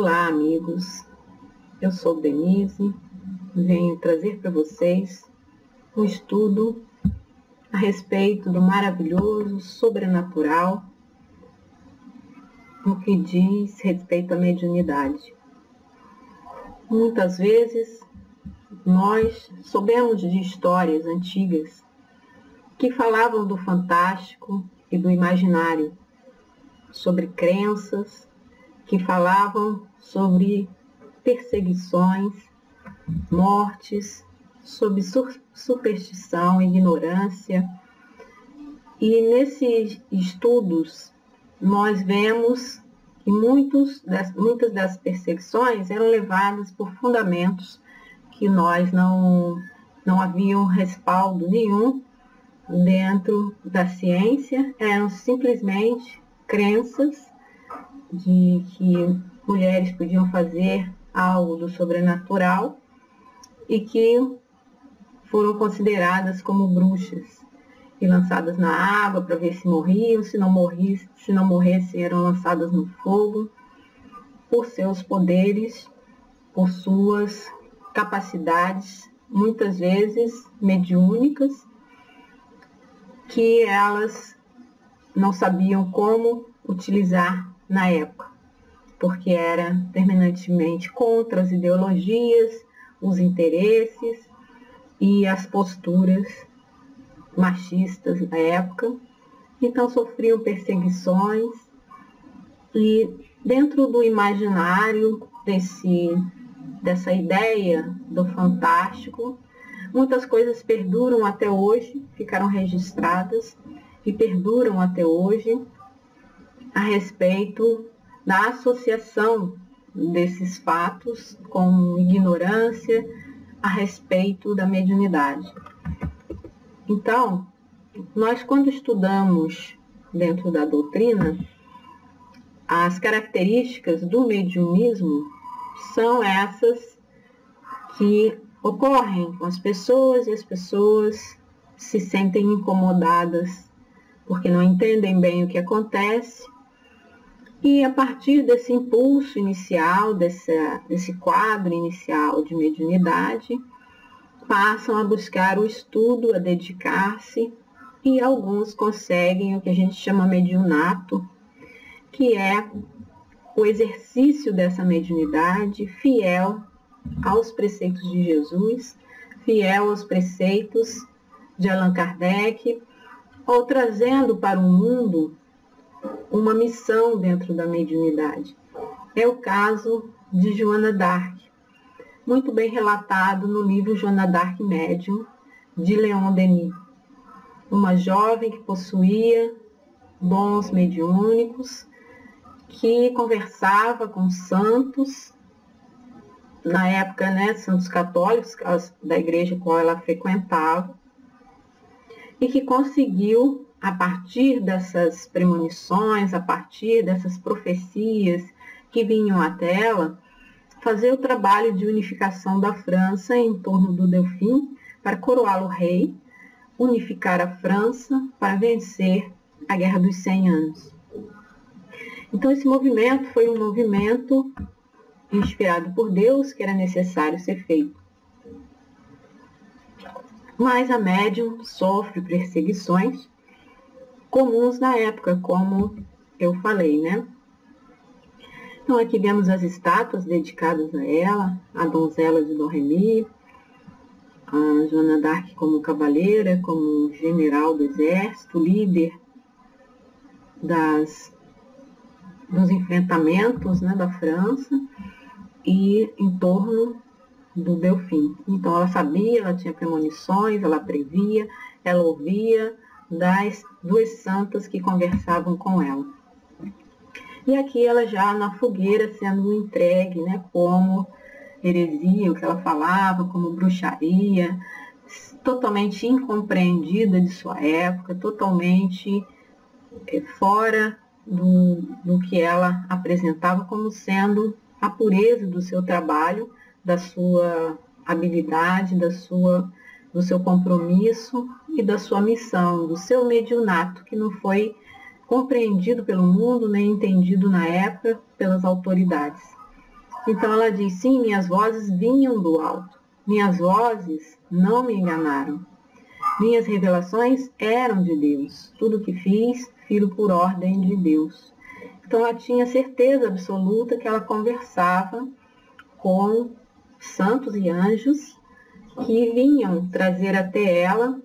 Olá, amigos. Eu sou Denise. Venho trazer para vocês um estudo a respeito do maravilhoso sobrenatural no que diz respeito à mediunidade. Muitas vezes nós soubemos de histórias antigas que falavam do fantástico e do imaginário, sobre crenças, que falavam sobre perseguições, mortes, sobre superstição, ignorância. E nesses estudos nós vemos que muitos das, muitas das perseguições eram levadas por fundamentos que nós não, não haviam respaldo nenhum dentro da ciência, eram simplesmente crenças de que mulheres podiam fazer algo do sobrenatural e que foram consideradas como bruxas e lançadas na água para ver se morriam, se não, morrissem, se não morressem eram lançadas no fogo por seus poderes, por suas capacidades, muitas vezes mediúnicas, que elas não sabiam como utilizar na época, porque era terminantemente contra as ideologias, os interesses e as posturas machistas da época. Então sofriam perseguições e dentro do imaginário desse, dessa ideia do fantástico, muitas coisas perduram até hoje, ficaram registradas e perduram até hoje a respeito da associação desses fatos com ignorância a respeito da mediunidade. Então, nós quando estudamos dentro da doutrina, as características do mediunismo são essas que ocorrem com as pessoas e as pessoas se sentem incomodadas porque não entendem bem o que acontece e a partir desse impulso inicial, desse, desse quadro inicial de mediunidade, passam a buscar o estudo, a dedicar-se, e alguns conseguem o que a gente chama mediunato, que é o exercício dessa mediunidade fiel aos preceitos de Jesus, fiel aos preceitos de Allan Kardec, ou trazendo para o mundo uma missão dentro da mediunidade. É o caso de Joana d'Arc, muito bem relatado no livro Joana d'Arc Médium, de Leon Denis. Uma jovem que possuía dons mediúnicos, que conversava com santos, na época, né, santos católicos, da igreja qual ela frequentava, e que conseguiu a partir dessas premonições, a partir dessas profecias que vinham à tela, fazer o trabalho de unificação da França em torno do Delfim para coroá-lo rei, unificar a França para vencer a Guerra dos 100 Anos. Então esse movimento foi um movimento inspirado por Deus que era necessário ser feito. Mas a médium sofre perseguições comuns na época, como eu falei, né? Então aqui vemos as estátuas dedicadas a ela, a donzela de Doremi, a Joana d'Arc como cavaleira, como general do exército, líder das, dos enfrentamentos né, da França e em torno do Delfim. Então ela sabia, ela tinha premonições, ela previa, ela ouvia, das duas santas que conversavam com ela. E aqui ela já na fogueira sendo entregue, né, como heresia, o que ela falava, como bruxaria, totalmente incompreendida de sua época, totalmente é, fora do, do que ela apresentava como sendo a pureza do seu trabalho, da sua habilidade, da sua do seu compromisso e da sua missão, do seu mediunato, que não foi compreendido pelo mundo nem entendido na época pelas autoridades. Então ela diz: sim, minhas vozes vinham do alto. Minhas vozes não me enganaram. Minhas revelações eram de Deus. Tudo que fiz, fiz por ordem de Deus. Então ela tinha certeza absoluta que ela conversava com santos e anjos que vinham trazer até ela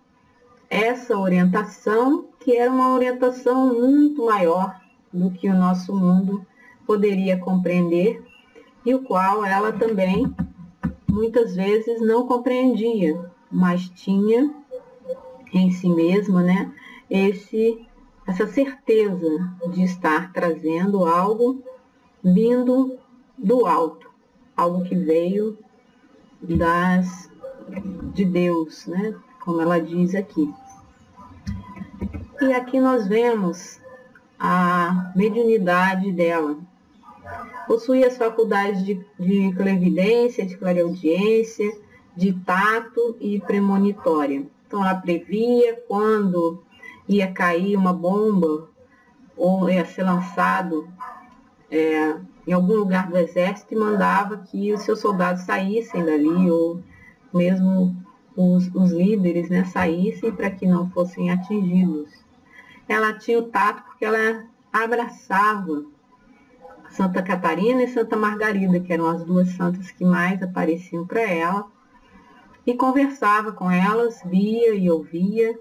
essa orientação, que era uma orientação muito maior do que o nosso mundo poderia compreender e o qual ela também muitas vezes não compreendia, mas tinha em si mesma, né, esse essa certeza de estar trazendo algo vindo do alto, algo que veio das de Deus, né, como ela diz aqui. E aqui nós vemos a mediunidade dela. Possui as faculdades de, de clarividência, de clareaudiência, de tato e premonitória. Então ela previa quando ia cair uma bomba ou ia ser lançado é, em algum lugar do exército e mandava que os seus soldados saíssem dali ou mesmo os, os líderes né, saíssem para que não fossem atingidos. Ela tinha o tato porque ela abraçava Santa Catarina e Santa Margarida, que eram as duas santas que mais apareciam para ela, e conversava com elas, via e ouvia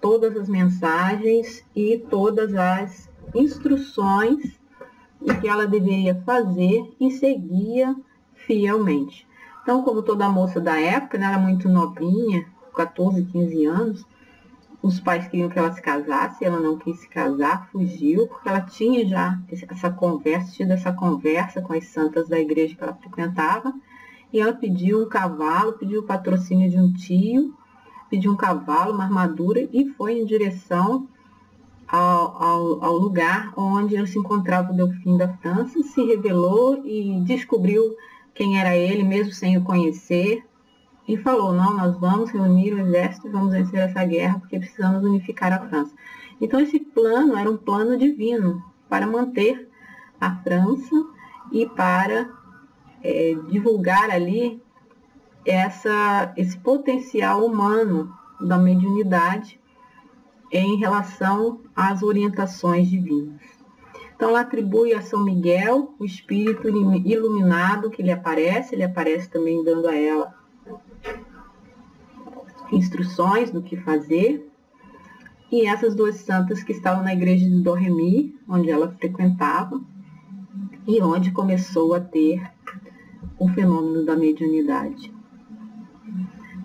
todas as mensagens e todas as instruções que ela deveria fazer e seguia fielmente. Então, como toda moça da época, né, ela era muito novinha, 14, 15 anos, os pais queriam que ela se casasse, ela não quis se casar, fugiu, porque ela tinha já essa conversa, tido essa conversa com as santas da igreja que ela frequentava, e ela pediu um cavalo, pediu o patrocínio de um tio, pediu um cavalo, uma armadura, e foi em direção ao, ao, ao lugar onde ela se encontrava o Delfim da França, se revelou e descobriu quem era ele, mesmo sem o conhecer, e falou: não, nós vamos reunir o exército vamos vencer essa guerra porque precisamos unificar a França. Então, esse plano era um plano divino para manter a França e para é, divulgar ali essa, esse potencial humano da mediunidade em relação às orientações divinas. Então, ela atribui a São Miguel o espírito iluminado que lhe aparece, ele aparece também dando a ela instruções do que fazer. E essas duas santas que estavam na igreja de Doremi, onde ela frequentava, e onde começou a ter o fenômeno da mediunidade.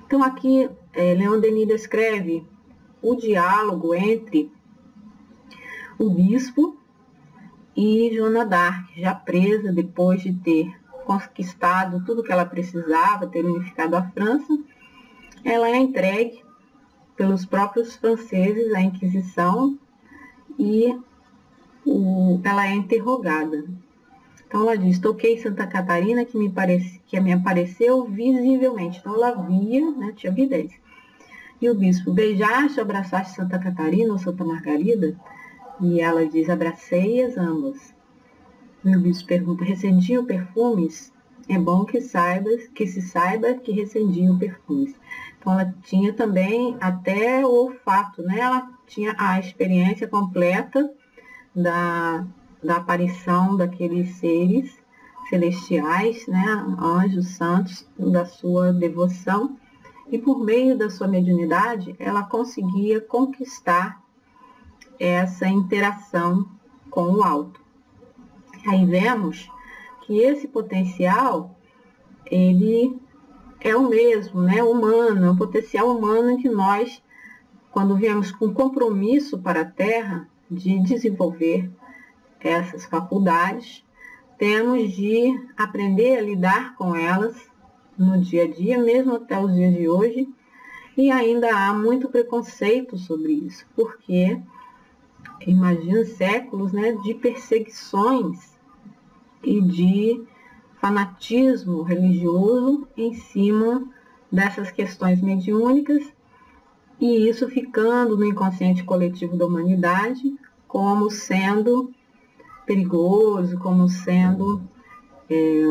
Então, aqui, é, Leon Denis descreve o diálogo entre o bispo e Joana d'Arc, já presa depois de ter conquistado tudo que ela precisava, ter unificado a França, ela é entregue pelos próprios franceses à Inquisição e o, ela é interrogada. Então ela diz, toquei Santa Catarina que me, parece, que me apareceu visivelmente. Então ela via, né, tinha vidência. E o bispo, beijaste, abraçaste Santa Catarina ou Santa Margarida? E ela diz, abracei-as ambas. Bispo pergunta, recendiam perfumes? É bom que saibas, que se saiba que recendiam perfumes. Então ela tinha também até o olfato, né? Ela tinha a experiência completa da, da aparição daqueles seres celestiais, né? Anjos santos, da sua devoção. E por meio da sua mediunidade, ela conseguia conquistar essa interação com o alto. Aí vemos que esse potencial, ele é o mesmo, né, humano, é um potencial humano que nós, quando viemos com compromisso para a Terra de desenvolver essas faculdades, temos de aprender a lidar com elas no dia a dia, mesmo até os dias de hoje, e ainda há muito preconceito sobre isso, porque imagina séculos né, de perseguições e de fanatismo religioso em cima dessas questões mediúnicas e isso ficando no inconsciente coletivo da humanidade como sendo perigoso, como sendo é,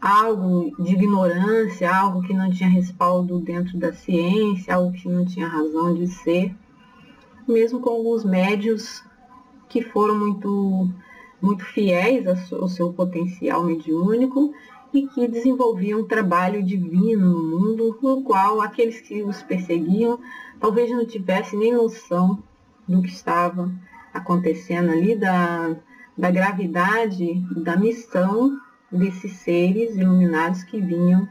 algo de ignorância, algo que não tinha respaldo dentro da ciência, algo que não tinha razão de ser, mesmo com alguns médios que foram muito, muito fiéis ao seu potencial mediúnico e que desenvolviam um trabalho divino no mundo, no qual aqueles que os perseguiam talvez não tivessem nem noção do que estava acontecendo ali, da, da gravidade da missão desses seres iluminados que vinham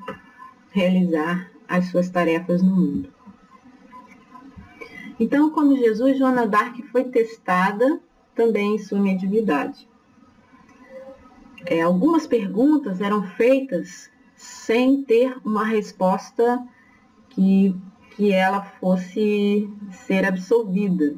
realizar as suas tarefas no mundo. Então, quando Jesus, Joana d'Arc foi testada também em sua mediunidade. É, algumas perguntas eram feitas sem ter uma resposta que, que ela fosse ser absolvida.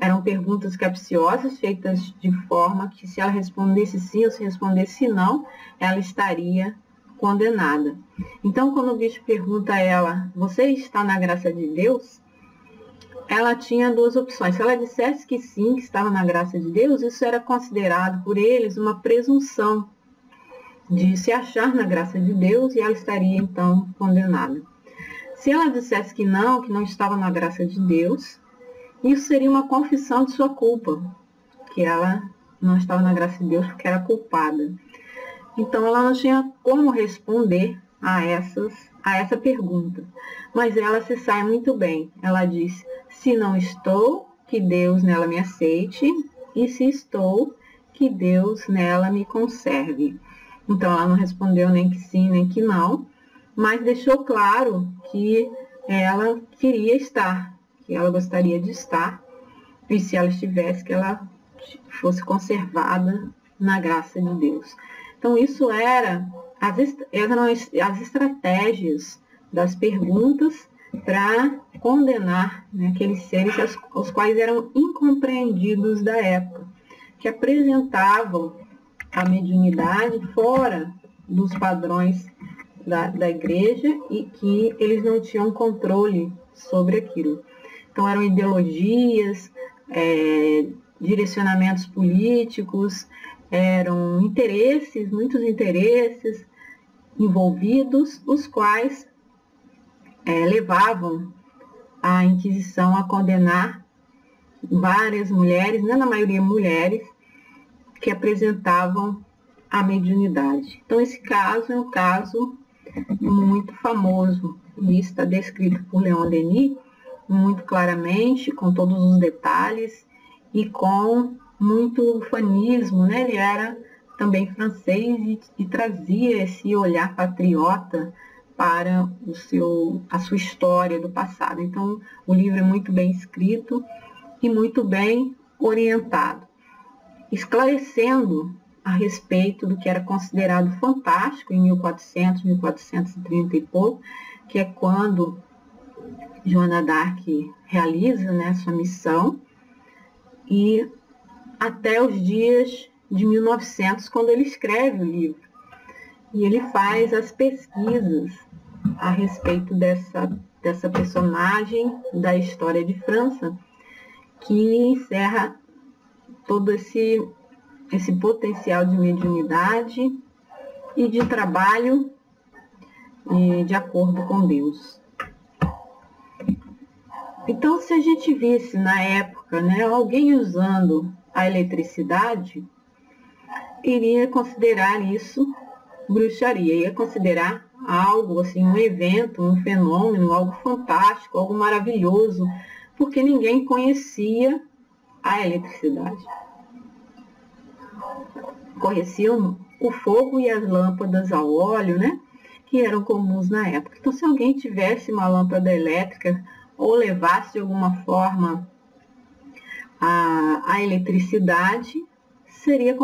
Eram perguntas capciosas, feitas de forma que se ela respondesse sim ou se respondesse não, ela estaria condenada. Então, quando o bicho pergunta a ela, você está na graça de Deus? Ela tinha duas opções. Se ela dissesse que sim, que estava na graça de Deus, isso era considerado por eles uma presunção de se achar na graça de Deus e ela estaria então condenada. Se ela dissesse que não, que não estava na graça de Deus, isso seria uma confissão de sua culpa, que ela não estava na graça de Deus porque era culpada. Então ela não tinha como responder a essas a essa pergunta. Mas ela se sai muito bem. Ela diz: "Se não estou, que Deus nela me aceite, e se estou, que Deus nela me conserve". Então ela não respondeu nem que sim, nem que não, mas deixou claro que ela queria estar, que ela gostaria de estar, e se ela estivesse, que ela fosse conservada na graça de Deus. Então, isso era as, eram as estratégias das perguntas para condenar né, aqueles seres os quais eram incompreendidos da época, que apresentavam a mediunidade fora dos padrões da, da igreja e que eles não tinham controle sobre aquilo. Então eram ideologias, é, direcionamentos políticos, eram interesses, muitos interesses envolvidos, os quais é, levavam a Inquisição a condenar várias mulheres, não na maioria mulheres, que apresentavam a mediunidade. Então esse caso é um caso muito famoso e está descrito por Leon Denis muito claramente, com todos os detalhes e com muito fanismo, né? Ele era também francês e, e trazia esse olhar patriota para o seu, a sua história do passado. Então, o livro é muito bem escrito e muito bem orientado, esclarecendo a respeito do que era considerado fantástico em 1400, 1430 e pouco, que é quando Joana d'Arc realiza né, sua missão, e até os dias de 1900, quando ele escreve o livro. E ele faz as pesquisas a respeito dessa, dessa personagem da história de França, que encerra todo esse, esse potencial de mediunidade e de trabalho e de acordo com Deus. Então, se a gente visse na época né, alguém usando a eletricidade, iria considerar isso bruxaria, ia considerar algo assim, um evento, um fenômeno, algo fantástico, algo maravilhoso, porque ninguém conhecia a eletricidade. Conheciam o fogo e as lâmpadas a óleo, né? Que eram comuns na época. Então, se alguém tivesse uma lâmpada elétrica ou levasse de alguma forma a, a eletricidade, seria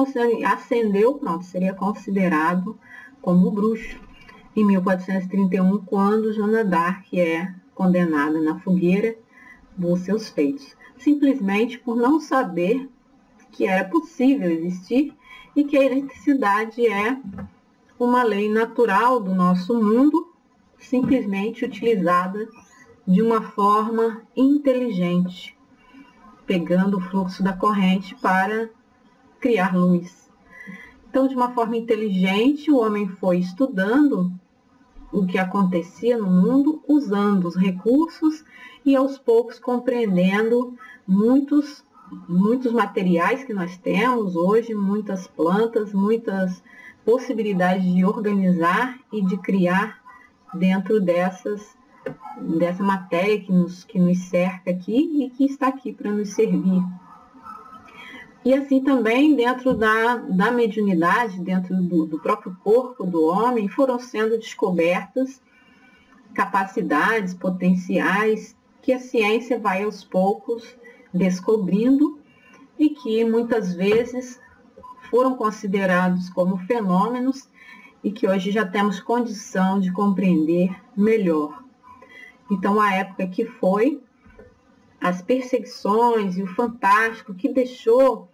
acendeu, pronto, seria considerado como bruxo. Em 1431, quando Joana d'Arc é condenada na fogueira por seus feitos, simplesmente por não saber que era possível existir e que a eletricidade é uma lei natural do nosso mundo, simplesmente utilizada de uma forma inteligente, pegando o fluxo da corrente para criar luz. Então, de uma forma inteligente, o homem foi estudando o que acontecia no mundo, usando os recursos e aos poucos compreendendo muitos muitos materiais que nós temos hoje, muitas plantas, muitas possibilidades de organizar e de criar dentro dessas dessa matéria que nos, que nos cerca aqui e que está aqui para nos servir. E assim também dentro da, da mediunidade, dentro do, do próprio corpo do homem, foram sendo descobertas capacidades, potenciais que a ciência vai aos poucos descobrindo e que muitas vezes foram considerados como fenômenos e que hoje já temos condição de compreender melhor. Então, a época que foi, as perseguições e o fantástico que deixou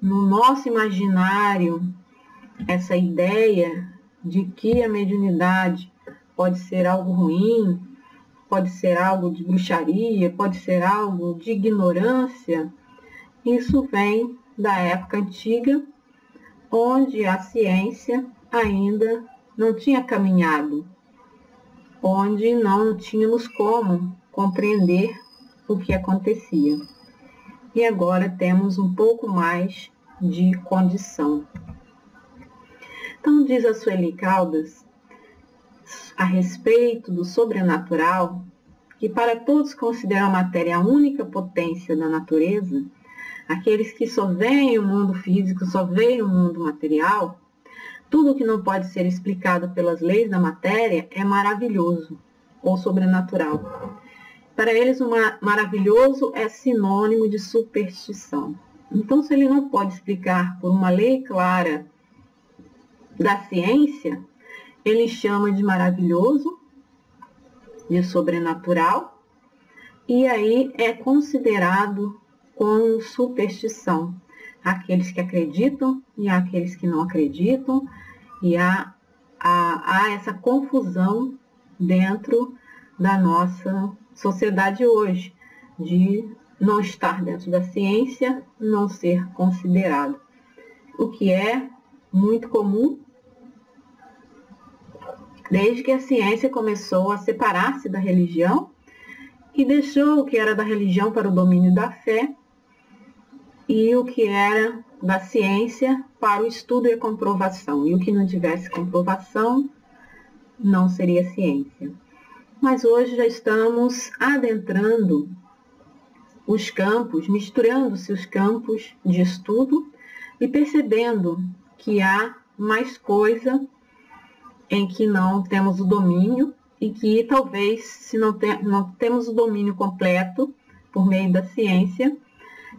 no nosso imaginário essa ideia de que a mediunidade pode ser algo ruim, pode ser algo de bruxaria, pode ser algo de ignorância, isso vem da época antiga, onde a ciência ainda não tinha caminhado, onde não tínhamos como compreender o que acontecia. E agora temos um pouco mais de condição. Então, diz a Sueli Caldas a respeito do sobrenatural, que para todos consideram a matéria a única potência da natureza, aqueles que só veem o mundo físico, só veem o mundo material, tudo que não pode ser explicado pelas leis da matéria é maravilhoso ou sobrenatural. Para eles, o maravilhoso é sinônimo de superstição. Então, se ele não pode explicar por uma lei clara da ciência, ele chama de maravilhoso, de sobrenatural, e aí é considerado como superstição. Aqueles que acreditam e aqueles que não acreditam, e há, há, há essa confusão dentro da nossa sociedade hoje, de não estar dentro da ciência, não ser considerado. O que é muito comum desde que a ciência começou a separar-se da religião e deixou o que era da religião para o domínio da fé e o que era da ciência para o estudo e a comprovação. E o que não tivesse comprovação não seria ciência. Mas hoje já estamos adentrando os campos, misturando-se os campos de estudo e percebendo que há mais coisa em que não temos o domínio e que talvez, se não, te, não temos o domínio completo por meio da ciência,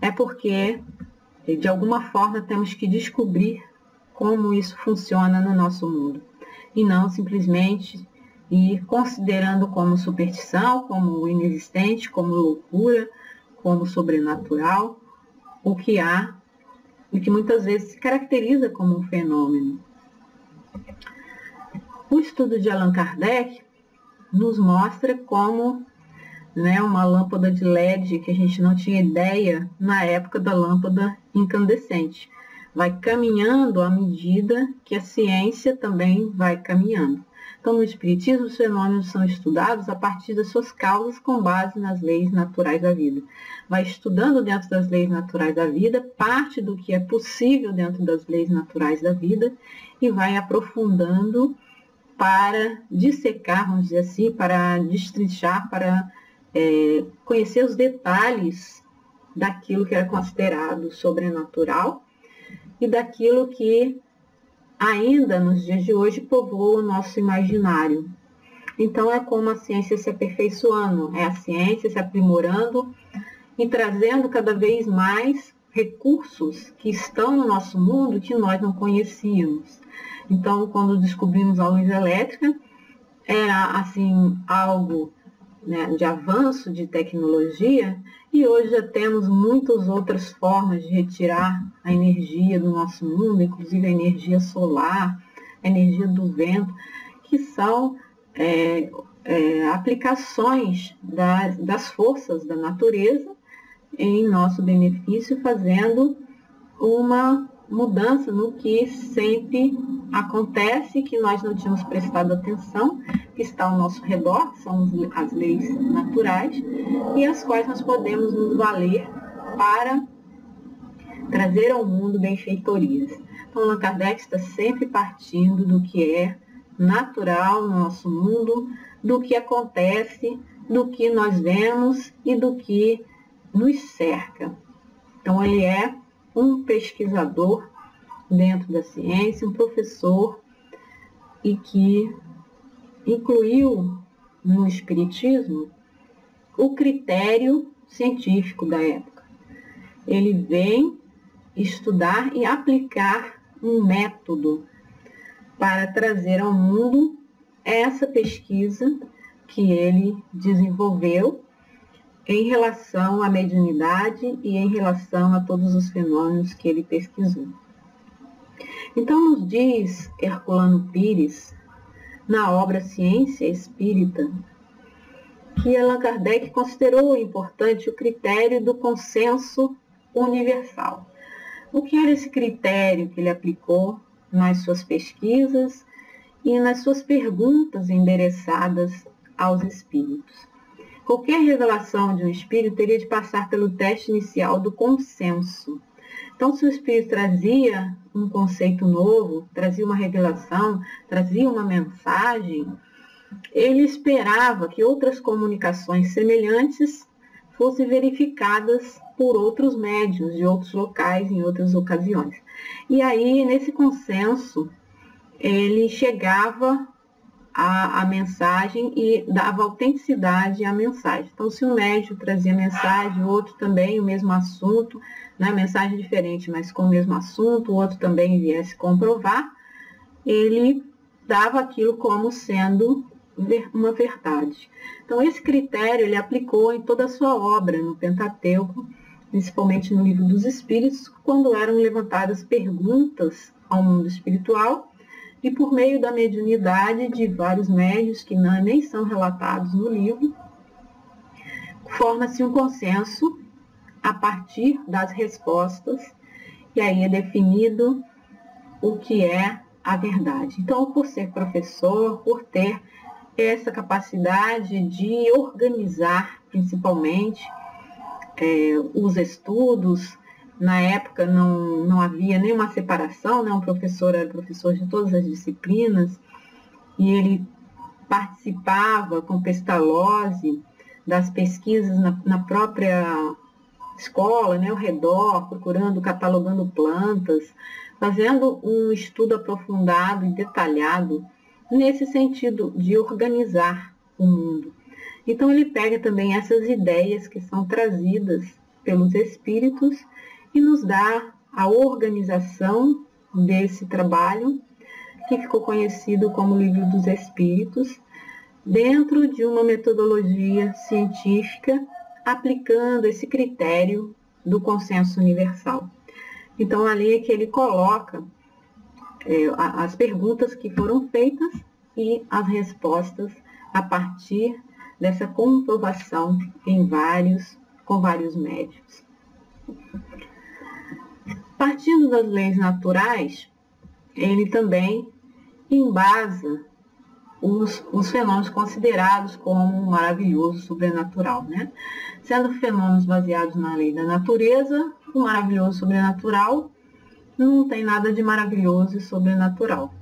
é porque, de alguma forma, temos que descobrir como isso funciona no nosso mundo. E não simplesmente ir considerando como superstição, como inexistente, como loucura, como sobrenatural, o que há e que muitas vezes se caracteriza como um fenômeno. O estudo de Allan Kardec nos mostra como né, uma lâmpada de LED que a gente não tinha ideia na época da lâmpada incandescente. Vai caminhando à medida que a ciência também vai caminhando. Então, no Espiritismo, os fenômenos são estudados a partir das suas causas com base nas leis naturais da vida. Vai estudando dentro das leis naturais da vida parte do que é possível dentro das leis naturais da vida e vai aprofundando para dissecar, vamos dizer assim, para destrinchar, para é, conhecer os detalhes daquilo que era considerado sobrenatural e daquilo que ainda nos dias de hoje povoa o nosso imaginário. Então é como a ciência se aperfeiçoando, é a ciência se aprimorando e trazendo cada vez mais recursos que estão no nosso mundo que nós não conhecíamos. Então, quando descobrimos a luz elétrica, era assim algo né, de avanço de tecnologia e hoje já temos muitas outras formas de retirar a energia do nosso mundo, inclusive a energia solar, a energia do vento, que são é, é, aplicações das, das forças da natureza em nosso benefício, fazendo uma mudança no que sempre acontece, que nós não tínhamos prestado atenção, que está ao nosso redor, são as leis naturais, e as quais nós podemos nos valer para trazer ao mundo benfeitorias. Então, Allan está sempre partindo do que é natural no nosso mundo, do que acontece, do que nós vemos e do que nos cerca. Então, ele é um pesquisador dentro da ciência, um professor e que incluiu no Espiritismo o critério científico da época. Ele vem estudar e aplicar um método para trazer ao mundo essa pesquisa que ele desenvolveu em relação à mediunidade e em relação a todos os fenômenos que ele pesquisou. Então, nos diz Herculano Pires, na obra Ciência Espírita, que Allan Kardec considerou importante o critério do consenso universal. O que era esse critério que ele aplicou nas suas pesquisas e nas suas perguntas endereçadas aos espíritos? Qualquer revelação de um espírito teria de passar pelo teste inicial do consenso. Então, se o espírito trazia um conceito novo, trazia uma revelação, trazia uma mensagem, ele esperava que outras comunicações semelhantes fossem verificadas por outros médios de outros locais em outras ocasiões. E aí, nesse consenso, ele chegava à, mensagem e dava autenticidade à mensagem. Então, se um médium trazia mensagem, o outro também o mesmo assunto, né, mensagem diferente, mas com o mesmo assunto, o outro também viesse comprovar, ele dava aquilo como sendo uma verdade. Então, esse critério ele aplicou em toda a sua obra, no Pentateuco, principalmente no livro dos Espíritos, quando eram levantadas perguntas ao mundo espiritual e por meio da mediunidade de vários médios que não, nem são relatados no livro, forma-se um consenso a partir das respostas e aí é definido o que é a verdade. Então, por ser professor, por ter essa capacidade de organizar, principalmente, é, os estudos. Na época não, não havia nenhuma separação, né? um professor era professor de todas as disciplinas, e ele participava com pestalose das pesquisas na, na própria escola, né, ao redor, procurando, catalogando plantas, fazendo um estudo aprofundado e detalhado nesse sentido de organizar o mundo. Então ele pega também essas ideias que são trazidas pelos espíritos e nos dá a organização desse trabalho, que ficou conhecido como Livro dos Espíritos, dentro de uma metodologia científica aplicando esse critério do consenso universal. Então, ali é que ele coloca é, as perguntas que foram feitas e as respostas a partir dessa comprovação em vários, com vários médios. Partindo das leis naturais, ele também embasa os, os fenômenos considerados como maravilhoso sobrenatural, né? Sendo fenômenos baseados na lei da natureza, o maravilhoso sobrenatural não tem nada de maravilhoso e sobrenatural.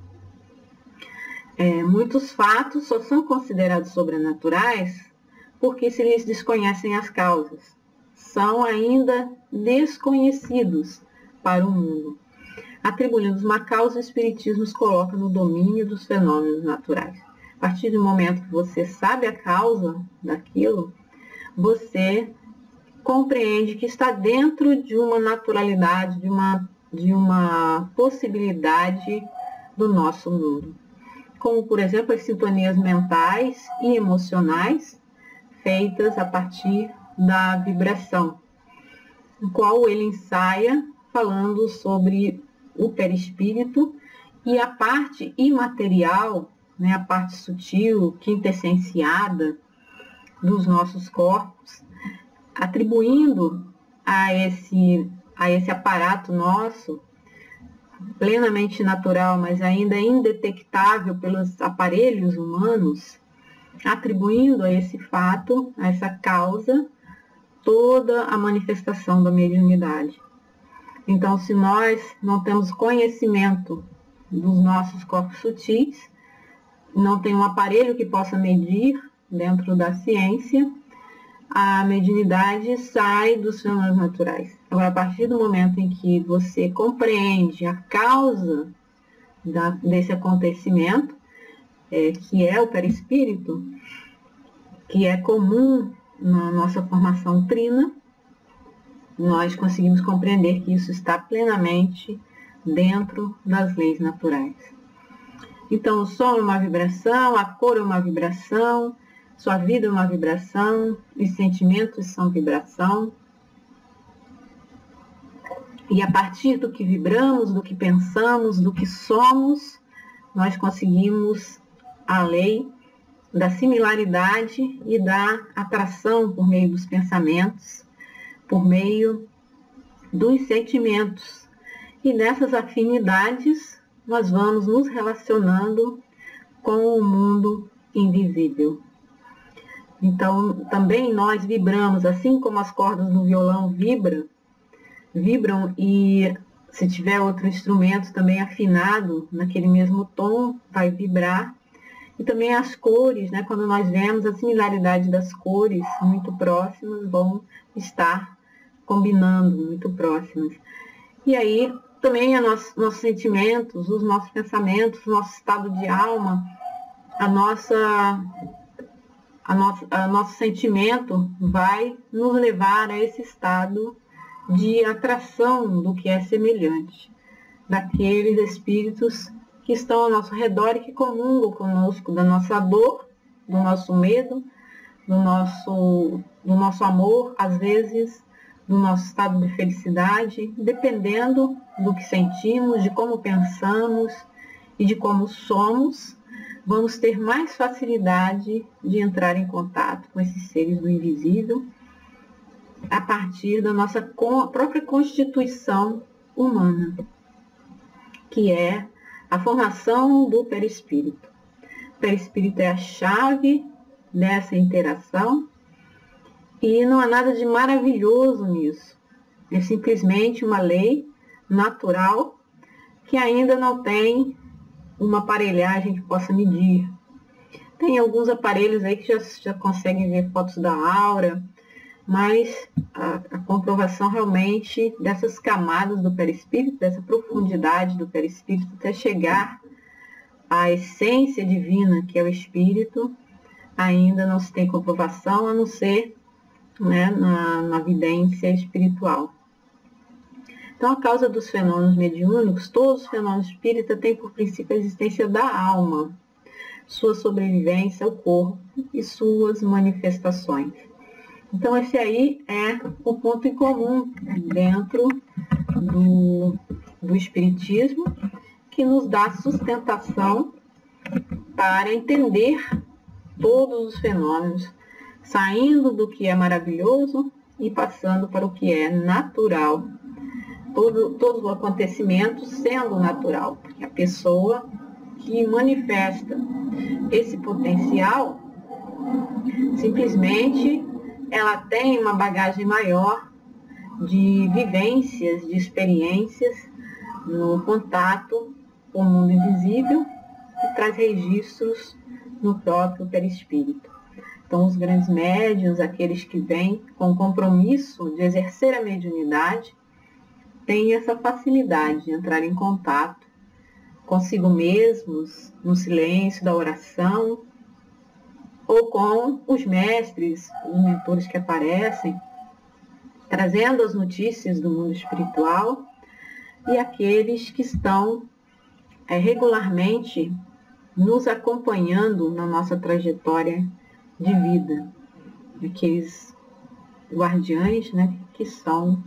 É, muitos fatos só são considerados sobrenaturais porque se lhes desconhecem as causas. São ainda desconhecidos para o mundo. Atribuindo uma causa, o Espiritismo os coloca no domínio dos fenômenos naturais. A partir do momento que você sabe a causa daquilo, você compreende que está dentro de uma naturalidade, de uma, de uma possibilidade do nosso mundo como por exemplo as sintonias mentais e emocionais feitas a partir da vibração, no qual ele ensaia falando sobre o perispírito e a parte imaterial, né, a parte sutil, quintessenciada dos nossos corpos, atribuindo a esse, a esse aparato nosso plenamente natural, mas ainda indetectável pelos aparelhos humanos, atribuindo a esse fato, a essa causa, toda a manifestação da mediunidade. Então, se nós não temos conhecimento dos nossos corpos sutis, não tem um aparelho que possa medir dentro da ciência, a mediunidade sai dos fenômenos naturais. Agora, a partir do momento em que você compreende a causa da, desse acontecimento, é, que é o perispírito, que é comum na nossa formação trina, nós conseguimos compreender que isso está plenamente dentro das leis naturais. Então, o som é uma vibração, a cor é uma vibração, sua vida é uma vibração, os sentimentos são vibração. E a partir do que vibramos, do que pensamos, do que somos, nós conseguimos a lei da similaridade e da atração por meio dos pensamentos, por meio dos sentimentos. E nessas afinidades nós vamos nos relacionando com o mundo invisível. Então, também nós vibramos, assim como as cordas do violão vibram, vibram e se tiver outro instrumento também afinado naquele mesmo tom, vai vibrar. E também as cores, né? quando nós vemos a similaridade das cores muito próximas, vão estar combinando muito próximas. E aí também nosso, nossos sentimentos, os nossos pensamentos, o nosso estado de alma, a nossa, a nossa, a nosso sentimento vai nos levar a esse estado de atração do que é semelhante, daqueles espíritos que estão ao nosso redor e que comungam conosco da nossa dor, do nosso medo, do nosso, do nosso amor, às vezes do nosso estado de felicidade, dependendo do que sentimos, de como pensamos e de como somos, vamos ter mais facilidade de entrar em contato com esses seres do invisível a partir da nossa própria constituição humana, que é a formação do perispírito. O perispírito é a chave dessa interação e não há nada de maravilhoso nisso. É simplesmente uma lei natural que ainda não tem uma aparelhagem que possa medir. Tem alguns aparelhos aí que já, já conseguem ver fotos da aura, mas a, a, comprovação realmente dessas camadas do perispírito, dessa profundidade do perispírito, até chegar à essência divina, que é o espírito, ainda não se tem comprovação, a não ser né, na, na vidência espiritual. Então, a causa dos fenômenos mediúnicos, todos os fenômenos espírita têm por princípio a existência da alma, sua sobrevivência ao corpo e suas manifestações. Então, esse aí é o ponto em comum dentro do, do Espiritismo, que nos dá sustentação para entender todos os fenômenos, saindo do que é maravilhoso e passando para o que é natural. Todo, todos os acontecimentos sendo natural, porque a pessoa que manifesta esse potencial simplesmente ela tem uma bagagem maior de vivências, de experiências no contato com o mundo invisível e traz registros no próprio perispírito. Então, os grandes médios, aqueles que vêm com compromisso de exercer a mediunidade, têm essa facilidade de entrar em contato consigo mesmos, no silêncio da oração, ou com os mestres, os mentores que aparecem, trazendo as notícias do mundo espiritual e aqueles que estão é, regularmente nos acompanhando na nossa trajetória de vida, aqueles guardiães né, que são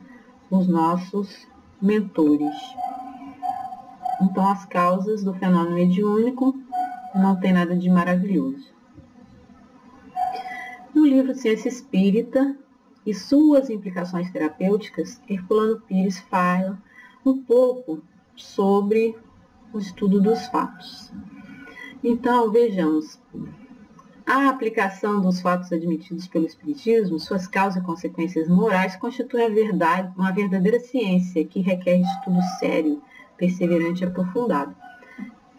os nossos mentores. Então, as causas do fenômeno mediúnico não tem nada de maravilhoso. No livro Ciência Espírita e suas implicações terapêuticas, Herculano Pires fala um pouco sobre o estudo dos fatos. Então, vejamos. A aplicação dos fatos admitidos pelo Espiritismo, suas causas e consequências morais, constitui a verdade, uma verdadeira ciência que requer estudo sério, perseverante e aprofundado.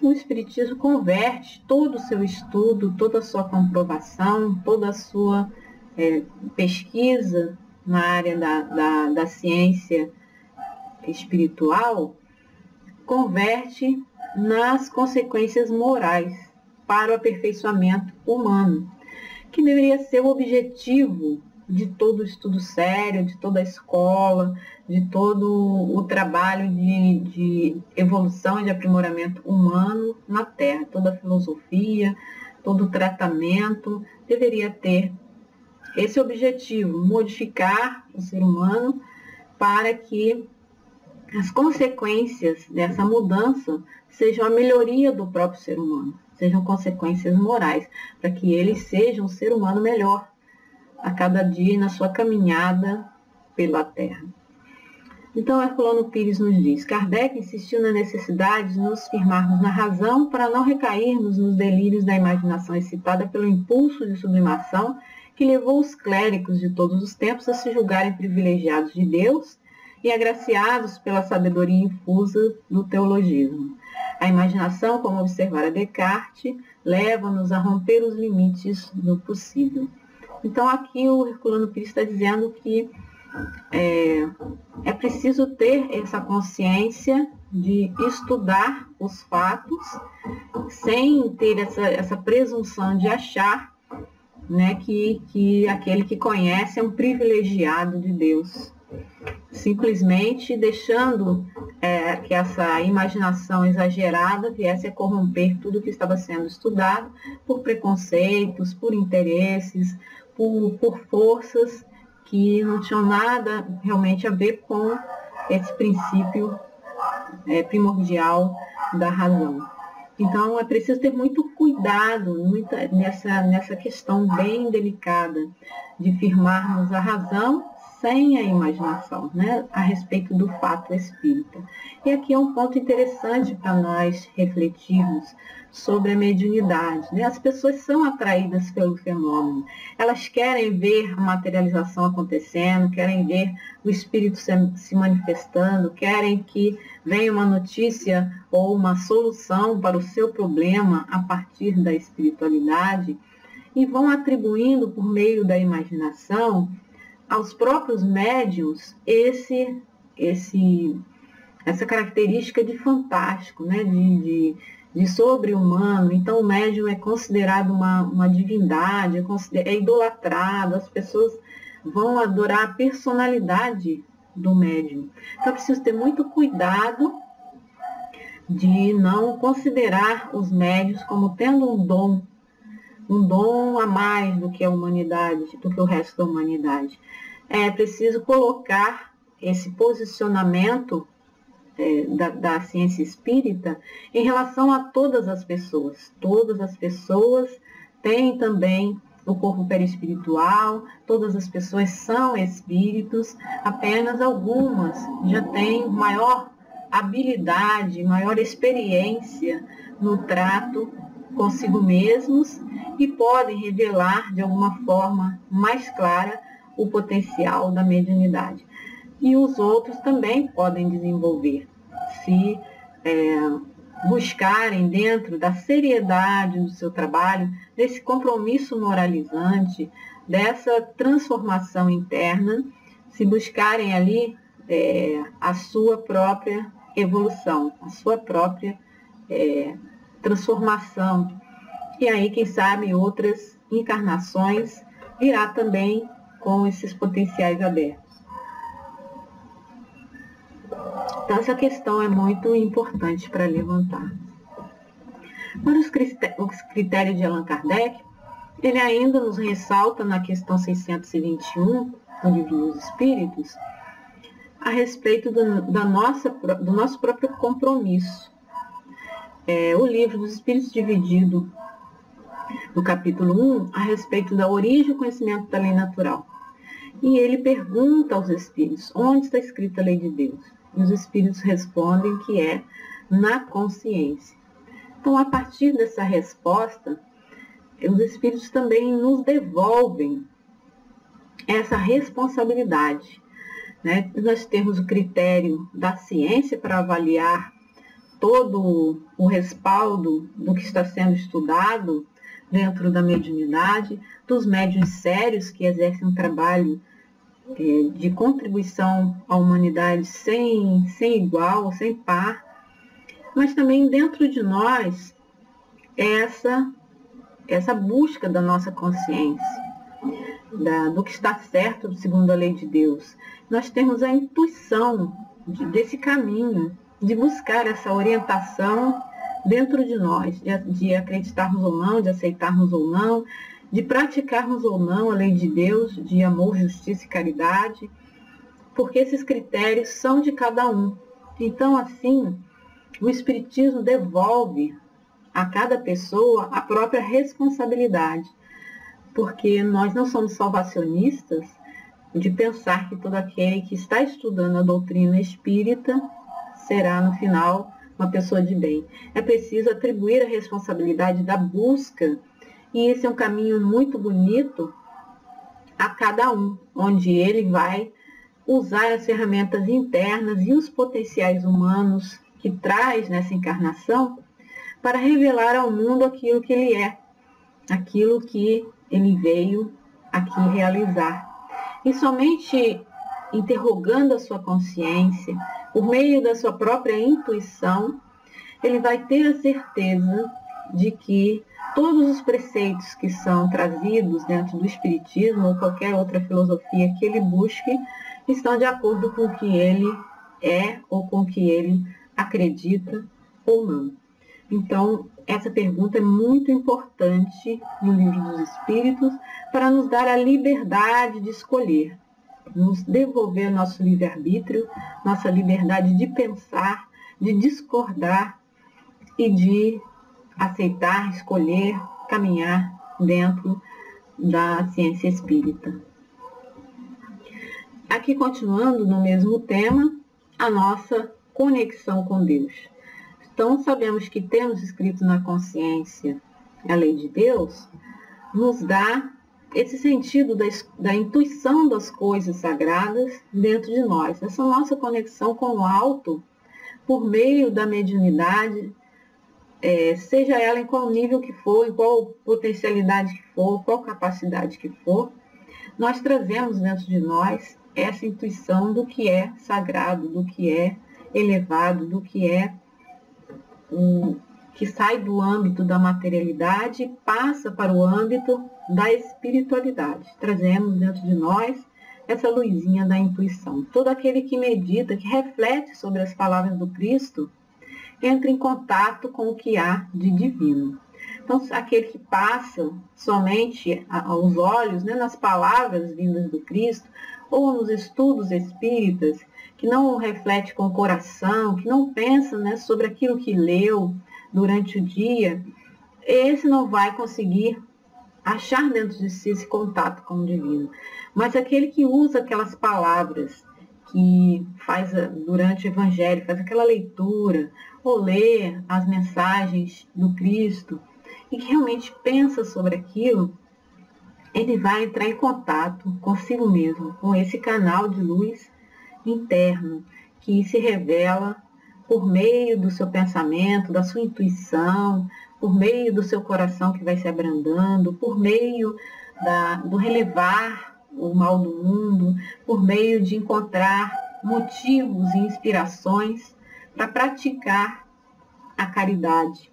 O Espiritismo converte todo o seu estudo, toda a sua comprovação, toda a sua é, pesquisa na área da, da, da ciência espiritual, converte nas consequências morais para o aperfeiçoamento humano, que deveria ser o objetivo de todo o estudo sério, de toda a escola, de todo o trabalho de, de evolução e de aprimoramento humano na Terra. Toda a filosofia, todo o tratamento deveria ter esse objetivo, modificar o ser humano para que as consequências dessa mudança sejam a melhoria do próprio ser humano, sejam consequências morais, para que ele seja um ser humano melhor a cada dia na sua caminhada pela Terra. Então, Herculano Pires nos diz: Kardec insistiu na necessidade de nos firmarmos na razão para não recairmos nos delírios da imaginação excitada pelo impulso de sublimação que levou os clérigos de todos os tempos a se julgarem privilegiados de Deus e agraciados pela sabedoria infusa do teologismo. A imaginação, como observara Descartes, leva-nos a romper os limites do possível. Então, aqui o Herculano Pires está dizendo que é, é preciso ter essa consciência de estudar os fatos sem ter essa, essa presunção de achar né, que, que aquele que conhece é um privilegiado de Deus simplesmente deixando é, que essa imaginação exagerada viesse a corromper tudo que estava sendo estudado por preconceitos, por interesses, por, por forças que não tinham nada realmente a ver com esse princípio é, primordial da razão. Então é preciso ter muito cuidado muita, nessa, nessa questão bem delicada de firmarmos a razão sem a imaginação, né, a respeito do fato espírita. E aqui é um ponto interessante para nós refletirmos sobre a mediunidade. Né? As pessoas são atraídas pelo fenômeno, elas querem ver a materialização acontecendo, querem ver o espírito se manifestando, querem que venha uma notícia ou uma solução para o seu problema a partir da espiritualidade e vão atribuindo por meio da imaginação aos próprios médios esse, esse, essa característica de fantástico, né? de, de, de sobre-humano. Então, o médium é considerado uma, uma divindade, é, é idolatrado, as pessoas vão adorar a personalidade do médium. Então, é preciso ter muito cuidado de não considerar os médios como tendo um dom, um dom a mais do que a humanidade, do que o resto da humanidade é preciso colocar esse posicionamento é, da, da ciência espírita em relação a todas as pessoas. Todas as pessoas têm também o corpo perispiritual, todas as pessoas são espíritos, apenas algumas já têm maior habilidade, maior experiência no trato consigo mesmos e podem revelar de alguma forma mais clara o potencial da mediunidade. E os outros também podem desenvolver, se é, buscarem dentro da seriedade do seu trabalho, desse compromisso moralizante, dessa transformação interna, se buscarem ali é, a sua própria evolução, a sua própria é, transformação. E aí, quem sabe, outras encarnações virá também com esses potenciais abertos. Então, essa questão é muito importante para levantar. Para os critérios de Allan Kardec, ele ainda nos ressalta na questão 621 do Livro dos Espíritos a respeito do, da nossa, do nosso próprio compromisso. É, o Livro dos Espíritos dividido no capítulo 1 a respeito da origem e conhecimento da lei natural. E ele pergunta aos espíritos, onde está escrita a lei de Deus? E os espíritos respondem que é na consciência. Então, a partir dessa resposta, os espíritos também nos devolvem essa responsabilidade. Né? Nós temos o critério da ciência para avaliar todo o respaldo do que está sendo estudado dentro da mediunidade, dos médiuns sérios que exercem um trabalho é, de contribuição à humanidade sem, sem igual, sem par, mas também dentro de nós essa, essa busca da nossa consciência, da, do que está certo segundo a lei de Deus. Nós temos a intuição de, desse caminho, de buscar essa orientação dentro de nós, de, de acreditarmos ou não, de aceitarmos ou não, de praticarmos ou não a lei de Deus, de amor, justiça e caridade, porque esses critérios são de cada um. Então, assim, o Espiritismo devolve a cada pessoa a própria responsabilidade, porque nós não somos salvacionistas de pensar que todo aquele que está estudando a doutrina espírita será, no final, uma pessoa de bem. É preciso atribuir a responsabilidade da busca, e esse é um caminho muito bonito a cada um, onde ele vai usar as ferramentas internas e os potenciais humanos que traz nessa encarnação para revelar ao mundo aquilo que ele é, aquilo que ele veio aqui realizar. E somente interrogando a sua consciência, por meio da sua própria intuição, ele vai ter a certeza de que todos os preceitos que são trazidos dentro do Espiritismo ou qualquer outra filosofia que ele busque estão de acordo com o que ele é ou com o que ele acredita ou não. Então, essa pergunta é muito importante no livro dos Espíritos para nos dar a liberdade de escolher nos devolver nosso livre-arbítrio, nossa liberdade de pensar, de discordar e de aceitar, escolher, caminhar dentro da ciência espírita. Aqui, continuando no mesmo tema, a nossa conexão com Deus. Então, sabemos que temos escrito na consciência a lei de Deus, nos dá esse sentido da, da intuição das coisas sagradas dentro de nós, essa nossa conexão com o alto por meio da mediunidade, é, seja ela em qual nível que for, em qual potencialidade que for, qual capacidade que for, nós trazemos dentro de nós essa intuição do que é sagrado, do que é elevado, do que é um, que sai do âmbito da materialidade e passa para o âmbito da espiritualidade. Trazemos dentro de nós essa luzinha da intuição. Todo aquele que medita, que reflete sobre as palavras do Cristo, entra em contato com o que há de divino. Então, aquele que passa somente aos olhos, né, nas palavras vindas do Cristo, ou nos estudos espíritas, que não reflete com o coração, que não pensa né, sobre aquilo que leu durante o dia, esse não vai conseguir achar dentro de si esse contato com o divino. Mas aquele que usa aquelas palavras, que faz durante o evangelho, faz aquela leitura, ou lê as mensagens do Cristo, e que realmente pensa sobre aquilo, ele vai entrar em contato consigo mesmo, com esse canal de luz interno que se revela por meio do seu pensamento, da sua intuição, por meio do seu coração que vai se abrandando, por meio da, do relevar o mal do mundo, por meio de encontrar motivos e inspirações para praticar a caridade.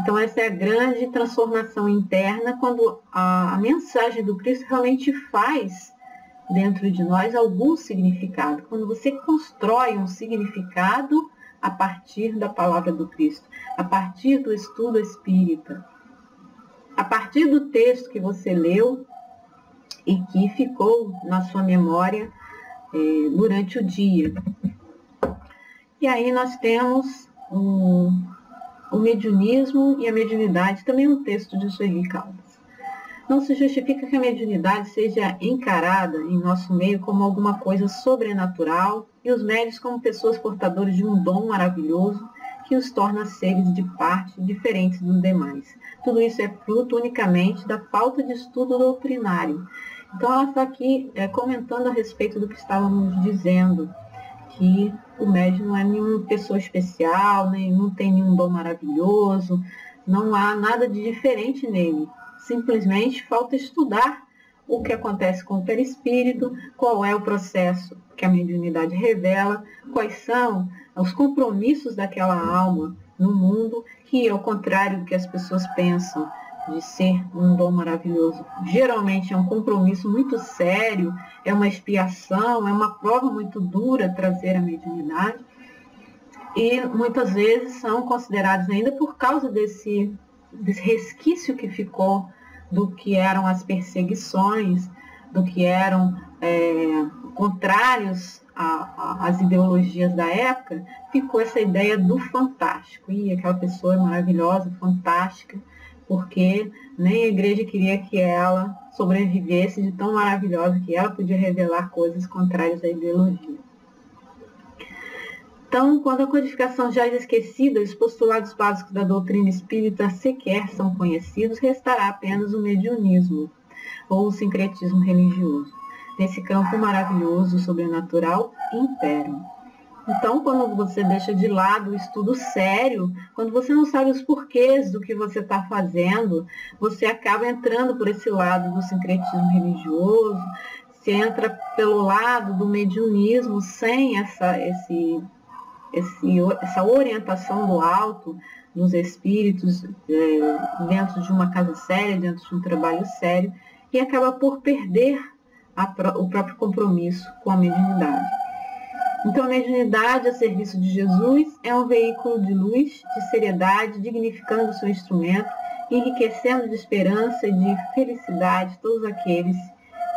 Então, essa é a grande transformação interna quando a, a mensagem do Cristo realmente faz dentro de nós algum significado. Quando você constrói um significado a partir da palavra do Cristo, a partir do estudo espírita, a partir do texto que você leu e que ficou na sua memória eh, durante o dia. E aí nós temos o mediunismo e a mediunidade, também um texto de Sueli Caldas. Não se justifica que a mediunidade seja encarada em nosso meio como alguma coisa sobrenatural e os médios como pessoas portadoras de um dom maravilhoso que os torna seres de parte diferentes dos demais. Tudo isso é fruto unicamente da falta de estudo doutrinário. Então ela está aqui é, comentando a respeito do que estávamos dizendo, que o médium não é nenhuma pessoa especial, nem, não tem nenhum dom maravilhoso, não há nada de diferente nele. Simplesmente falta estudar o que acontece com o perispírito, qual é o processo que a mediunidade revela, quais são os compromissos daquela alma no mundo, que ao contrário do que as pessoas pensam de ser um dom maravilhoso, geralmente é um compromisso muito sério, é uma expiação, é uma prova muito dura trazer a mediunidade. E muitas vezes são considerados ainda por causa desse, desse resquício que ficou do que eram as perseguições, do que eram é, contrários às ideologias da época, ficou essa ideia do fantástico. E aquela pessoa maravilhosa, fantástica, porque nem a igreja queria que ela sobrevivesse de tão maravilhosa que ela podia revelar coisas contrárias à ideologia. Então, quando a codificação já é esquecida, os postulados básicos da doutrina espírita sequer são conhecidos, restará apenas o mediunismo ou o sincretismo religioso. Nesse campo maravilhoso, sobrenatural, império. Então, quando você deixa de lado o estudo sério, quando você não sabe os porquês do que você está fazendo, você acaba entrando por esse lado do sincretismo religioso, você entra pelo lado do mediunismo sem essa, esse esse, essa orientação do alto, dos espíritos, é, dentro de uma casa séria, dentro de um trabalho sério, e acaba por perder a, o próprio compromisso com a mediunidade. Então, a mediunidade a serviço de Jesus é um veículo de luz, de seriedade, dignificando o seu instrumento, enriquecendo de esperança e de felicidade todos aqueles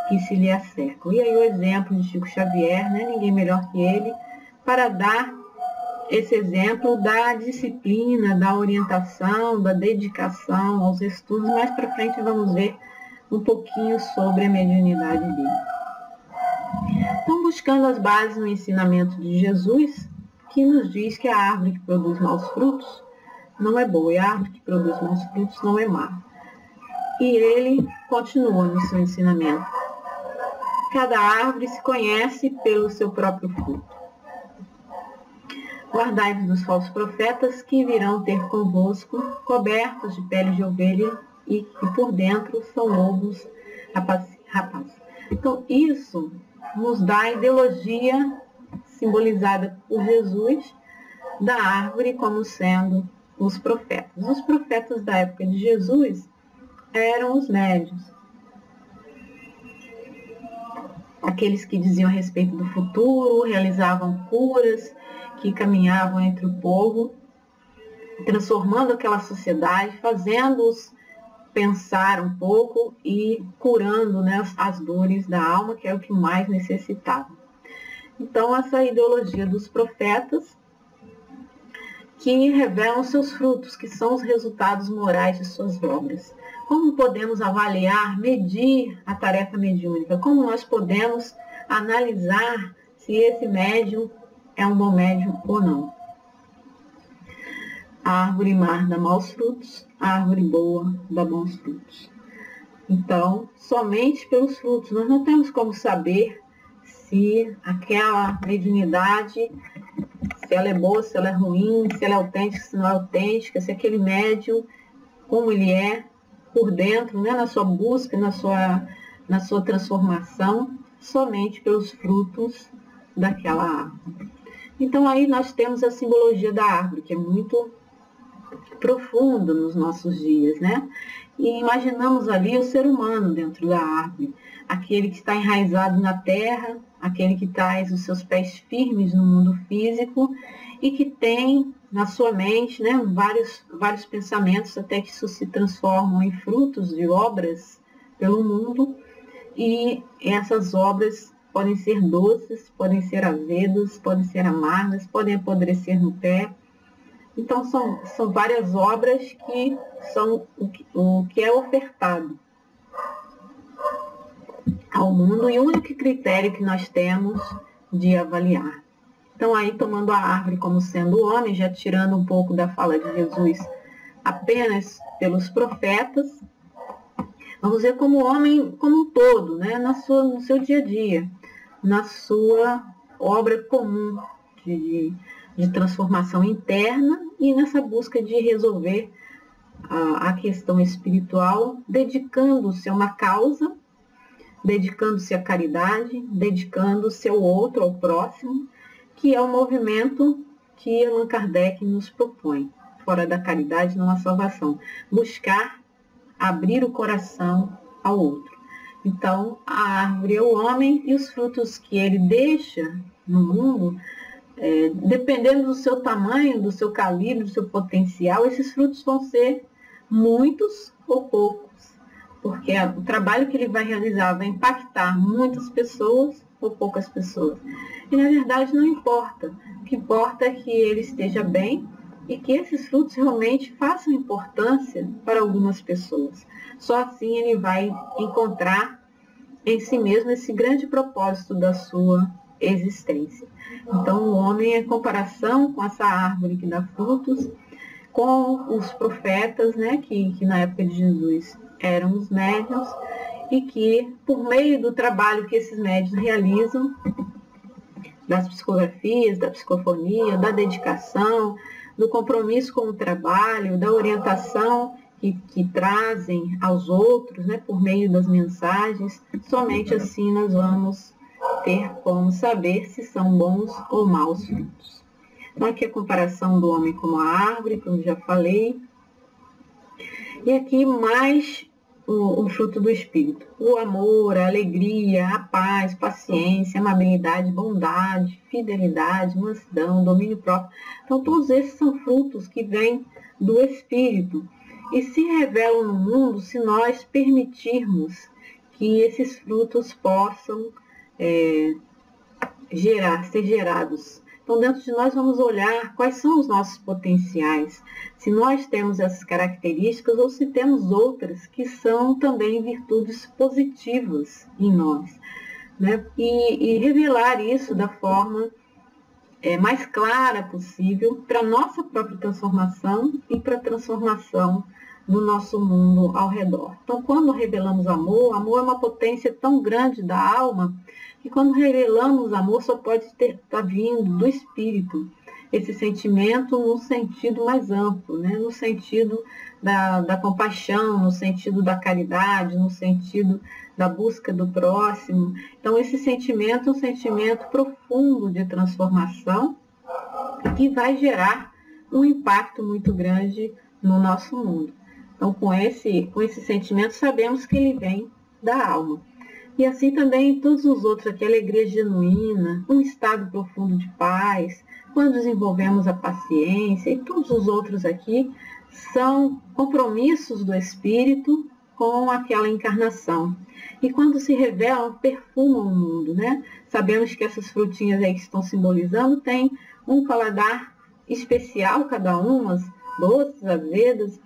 que se lhe acercam. E aí o exemplo de Chico Xavier, né? ninguém melhor que ele, para dar esse exemplo da disciplina, da orientação, da dedicação aos estudos. Mais para frente vamos ver um pouquinho sobre a mediunidade dele. Então, buscando as bases no ensinamento de Jesus, que nos diz que a árvore que produz maus frutos não é boa, e a árvore que produz maus frutos não é má. E ele continua no seu ensinamento. Cada árvore se conhece pelo seu próprio fruto. Guardai-vos dos falsos profetas que virão ter convosco, cobertos de pele de ovelha e que por dentro são lobos rapazes. Então, isso nos dá a ideologia simbolizada por Jesus da árvore como sendo os profetas. Os profetas da época de Jesus eram os médios. Aqueles que diziam a respeito do futuro, realizavam curas, que caminhavam entre o povo, transformando aquela sociedade, fazendo-os pensar um pouco e curando né, as dores da alma, que é o que mais necessitavam. Então, essa ideologia dos profetas que revelam seus frutos, que são os resultados morais de suas obras. Como podemos avaliar, medir a tarefa mediúnica? Como nós podemos analisar se esse médium é um bom médium ou não. A árvore má dá maus frutos, a árvore boa dá bons frutos. Então, somente pelos frutos. Nós não temos como saber se aquela mediunidade, se ela é boa, se ela é ruim, se ela é autêntica, se não é autêntica, se aquele médium, como ele é por dentro, né, na sua busca, na sua, na sua transformação, somente pelos frutos daquela árvore. Então aí nós temos a simbologia da árvore, que é muito profunda nos nossos dias, né? E imaginamos ali o ser humano dentro da árvore, aquele que está enraizado na terra, aquele que traz os seus pés firmes no mundo físico e que tem na sua mente né, vários, vários pensamentos até que isso se transformam em frutos de obras pelo mundo e essas obras podem ser doces, podem ser azedos, podem ser amargas, podem apodrecer no pé. Então, são, são várias obras que são o que, o que é ofertado ao mundo e o único critério que nós temos de avaliar. Então, aí tomando a árvore como sendo o homem, já tirando um pouco da fala de Jesus apenas pelos profetas, vamos ver como homem como um todo, né? Na sua, no seu dia a dia, na sua obra comum de, de transformação interna e nessa busca de resolver a, a questão espiritual, dedicando-se a uma causa, dedicando-se à caridade, dedicando-se ao outro, ao próximo, que é o movimento que Allan Kardec nos propõe. Fora da caridade não há salvação. Buscar abrir o coração ao outro. Então, a árvore é o homem e os frutos que ele deixa no mundo, é, dependendo do seu tamanho, do seu calibre, do seu potencial, esses frutos vão ser muitos ou poucos, porque o trabalho que ele vai realizar vai impactar muitas pessoas ou poucas pessoas. E na verdade não importa. O que importa é que ele esteja bem e que esses frutos realmente façam importância para algumas pessoas. Só assim ele vai encontrar em si mesmo esse grande propósito da sua existência. Então, o homem é comparação com essa árvore que dá frutos com os profetas, né, que, que na época de Jesus eram os médios, e que, por meio do trabalho que esses médios realizam, das psicografias, da psicofonia, da dedicação, do compromisso com o trabalho, da orientação que, que trazem aos outros, né, por meio das mensagens, somente assim nós vamos ter como saber se são bons ou maus frutos. Então, aqui a comparação do homem como a árvore, como já falei. E aqui mais o, o, fruto do Espírito. O amor, a alegria, a paz, paciência, amabilidade, bondade, fidelidade, mansidão, domínio próprio. Então, todos esses são frutos que vêm do Espírito e se revelam no mundo se nós permitirmos que esses frutos possam é, gerar, ser gerados então, dentro de nós, vamos olhar quais são os nossos potenciais, se nós temos essas características ou se temos outras que são também virtudes positivas em nós. Né? E, e revelar isso da forma é, mais clara possível para a nossa própria transformação e para a transformação do nosso mundo ao redor. Então, quando revelamos amor, amor é uma potência tão grande da alma que quando revelamos amor só pode estar tá vindo do espírito. Esse sentimento no sentido mais amplo, né? no sentido da, da compaixão, no sentido da caridade, no sentido da busca do próximo. Então, esse sentimento é um sentimento profundo de transformação que vai gerar um impacto muito grande no nosso mundo. Então, com esse, com esse sentimento, sabemos que ele vem da alma. E assim também todos os outros aqui, alegria genuína, um estado profundo de paz, quando desenvolvemos a paciência e todos os outros aqui são compromissos do espírito com aquela encarnação. E quando se revelam, perfumam o mundo, né? Sabemos que essas frutinhas aí que estão simbolizando têm um paladar especial, cada uma, doces, azedas,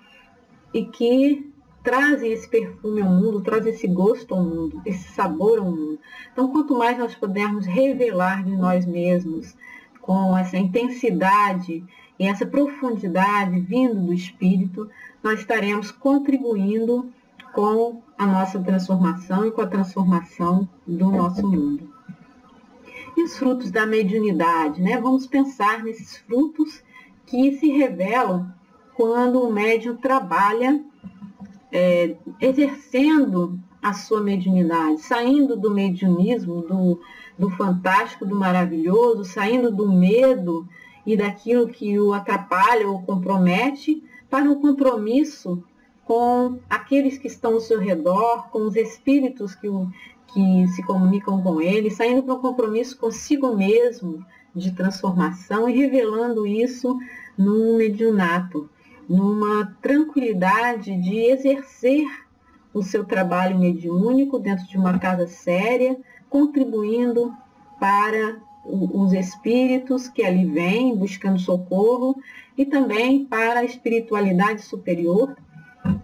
e que trazem esse perfume ao mundo, trazem esse gosto ao mundo, esse sabor ao mundo. Então, quanto mais nós pudermos revelar de nós mesmos com essa intensidade e essa profundidade vindo do Espírito, nós estaremos contribuindo com a nossa transformação e com a transformação do nosso mundo. E os frutos da mediunidade, né? Vamos pensar nesses frutos que se revelam quando o médium trabalha é, exercendo a sua mediunidade, saindo do mediunismo, do, do fantástico, do maravilhoso, saindo do medo e daquilo que o atrapalha ou compromete, para um compromisso com aqueles que estão ao seu redor, com os espíritos que, o, que se comunicam com ele, saindo para um compromisso consigo mesmo de transformação e revelando isso num mediunato numa tranquilidade de exercer o seu trabalho mediúnico dentro de uma casa séria, contribuindo para os espíritos que ali vêm buscando socorro e também para a espiritualidade superior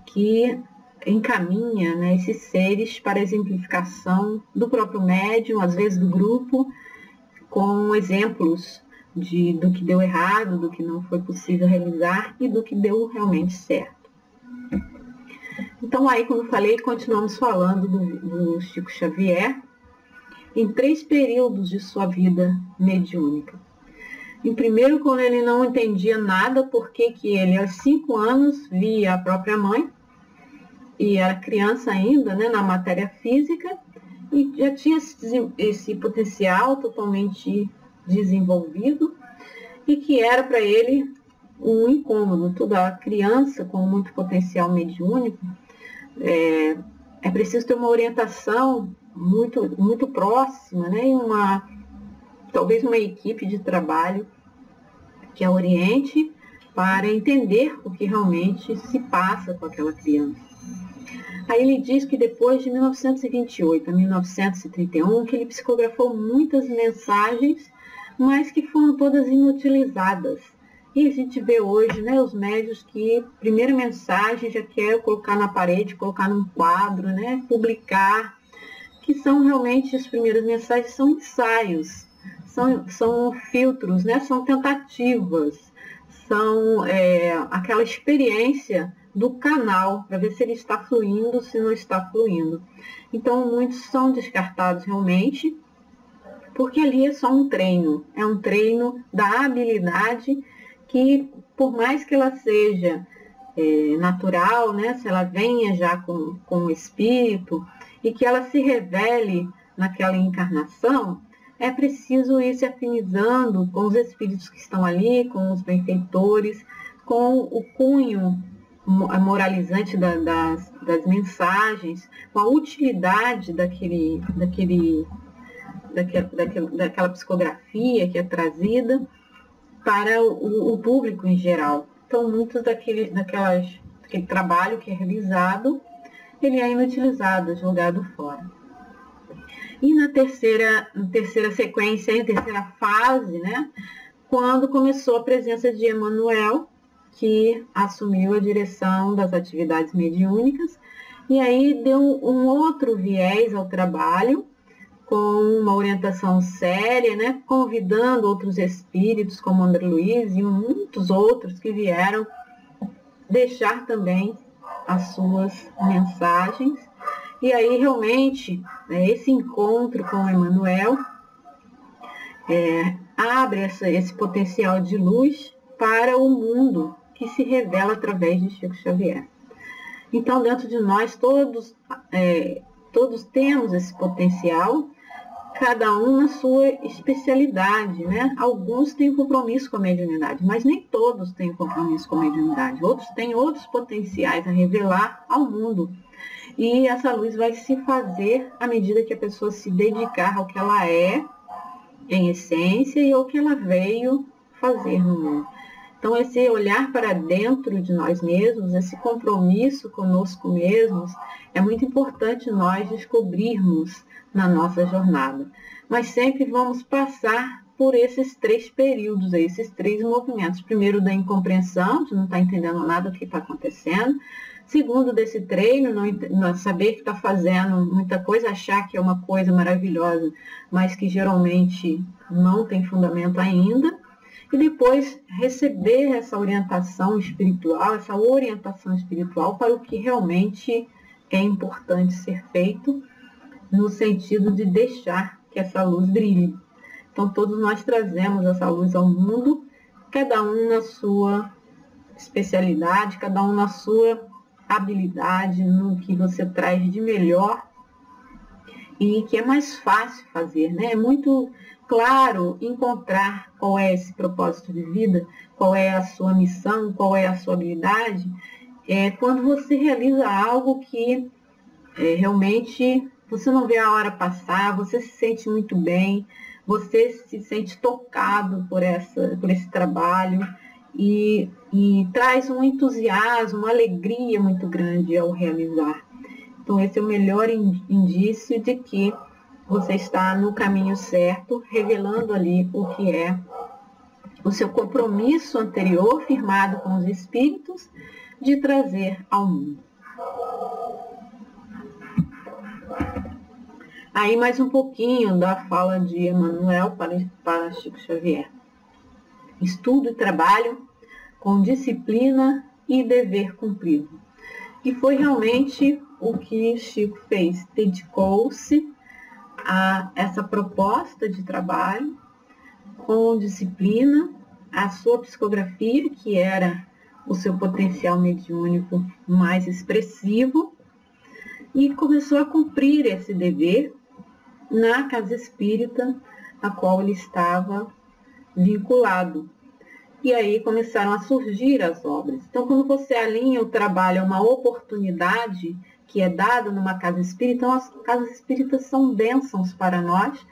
que encaminha né, esses seres para a exemplificação do próprio médium, às vezes do grupo, com exemplos de, do que deu errado, do que não foi possível realizar e do que deu realmente certo. Então aí, como eu falei, continuamos falando do, do Chico Xavier em três períodos de sua vida mediúnica. Em primeiro, quando ele não entendia nada, porque que ele, aos cinco anos, via a própria mãe, e era criança ainda, né, na matéria física, e já tinha esse, esse potencial totalmente desenvolvido, e que era para ele um incômodo. Toda criança com muito potencial mediúnico, é, é preciso ter uma orientação muito, muito próxima, né, e uma talvez uma equipe de trabalho que a oriente para entender o que realmente se passa com aquela criança. Aí ele diz que depois de 1928 a 1931, que ele psicografou muitas mensagens, mas que foram todas inutilizadas. E a gente vê hoje, né, os médios que primeira mensagem já quer colocar na parede, colocar num quadro, né, publicar, que são realmente as primeiras mensagens são ensaios são, são filtros, né? são tentativas, são é, aquela experiência do canal para ver se ele está fluindo, se não está fluindo. Então, muitos são descartados realmente, porque ali é só um treino, é um treino da habilidade que, por mais que ela seja é, natural, né, se ela venha já com, com o espírito e que ela se revele naquela encarnação, é preciso ir se afinizando com os espíritos que estão ali, com os benfeitores, com o cunho moralizante da, das, das mensagens, com a utilidade daquele, daquele, daquele, daquele, daquela psicografia que é trazida para o, o público em geral. Então, muitos daquele, daquelas, daquele trabalho que é realizado, ele é inutilizado, jogado fora. E na terceira, na terceira sequência, na terceira fase, né, quando começou a presença de Emanuel, que assumiu a direção das atividades mediúnicas, e aí deu um outro viés ao trabalho, com uma orientação séria, né, convidando outros espíritos, como André Luiz e muitos outros que vieram deixar também as suas mensagens e aí, realmente, né, esse encontro com Emmanuel é, abre essa, esse potencial de luz para o mundo que se revela através de Chico Xavier. Então, dentro de nós, todos, é, todos temos esse potencial, cada um na sua especialidade, né? Alguns têm compromisso com a mediunidade, mas nem todos têm compromisso com a mediunidade. Outros têm outros potenciais a revelar ao mundo. E essa luz vai se fazer à medida que a pessoa se dedicar ao que ela é, em essência, e ao que ela veio fazer no mundo. Então, esse olhar para dentro de nós mesmos, esse compromisso conosco mesmos, é muito importante nós descobrirmos na nossa jornada. Mas sempre vamos passar por esses três períodos, esses três movimentos. Primeiro, da incompreensão, de não estar tá entendendo nada do que está acontecendo. Segundo, desse treino, não, não saber que está fazendo muita coisa, achar que é uma coisa maravilhosa, mas que geralmente não tem fundamento ainda. E depois receber essa orientação espiritual, essa orientação espiritual para o que realmente é importante ser feito, no sentido de deixar que essa luz brilhe. Então, todos nós trazemos essa luz ao mundo, cada um na sua especialidade, cada um na sua habilidade, no que você traz de melhor e que é mais fácil fazer, né? É muito claro encontrar qual é esse propósito de vida, qual é a sua missão, qual é a sua habilidade, é quando você realiza algo que é, realmente você não vê a hora passar, você se sente muito bem, você se sente tocado por, essa, por esse trabalho e, e traz um entusiasmo, uma alegria muito grande ao realizar. Então, esse é o melhor indício de que você está no caminho certo, revelando ali o que é o seu compromisso anterior, firmado com os espíritos, de trazer ao mundo. Aí mais um pouquinho da fala de Emmanuel para, para Chico Xavier. Estudo e trabalho com disciplina e dever cumprido. E foi realmente o que Chico fez. Dedicou-se a essa proposta de trabalho com disciplina, a sua psicografia, que era o seu potencial mediúnico mais expressivo, e começou a cumprir esse dever na casa espírita a qual ele estava vinculado. E aí começaram a surgir as obras. Então, quando você alinha o trabalho a uma oportunidade que é dada numa casa espírita, então as casas espíritas são bênçãos para nós,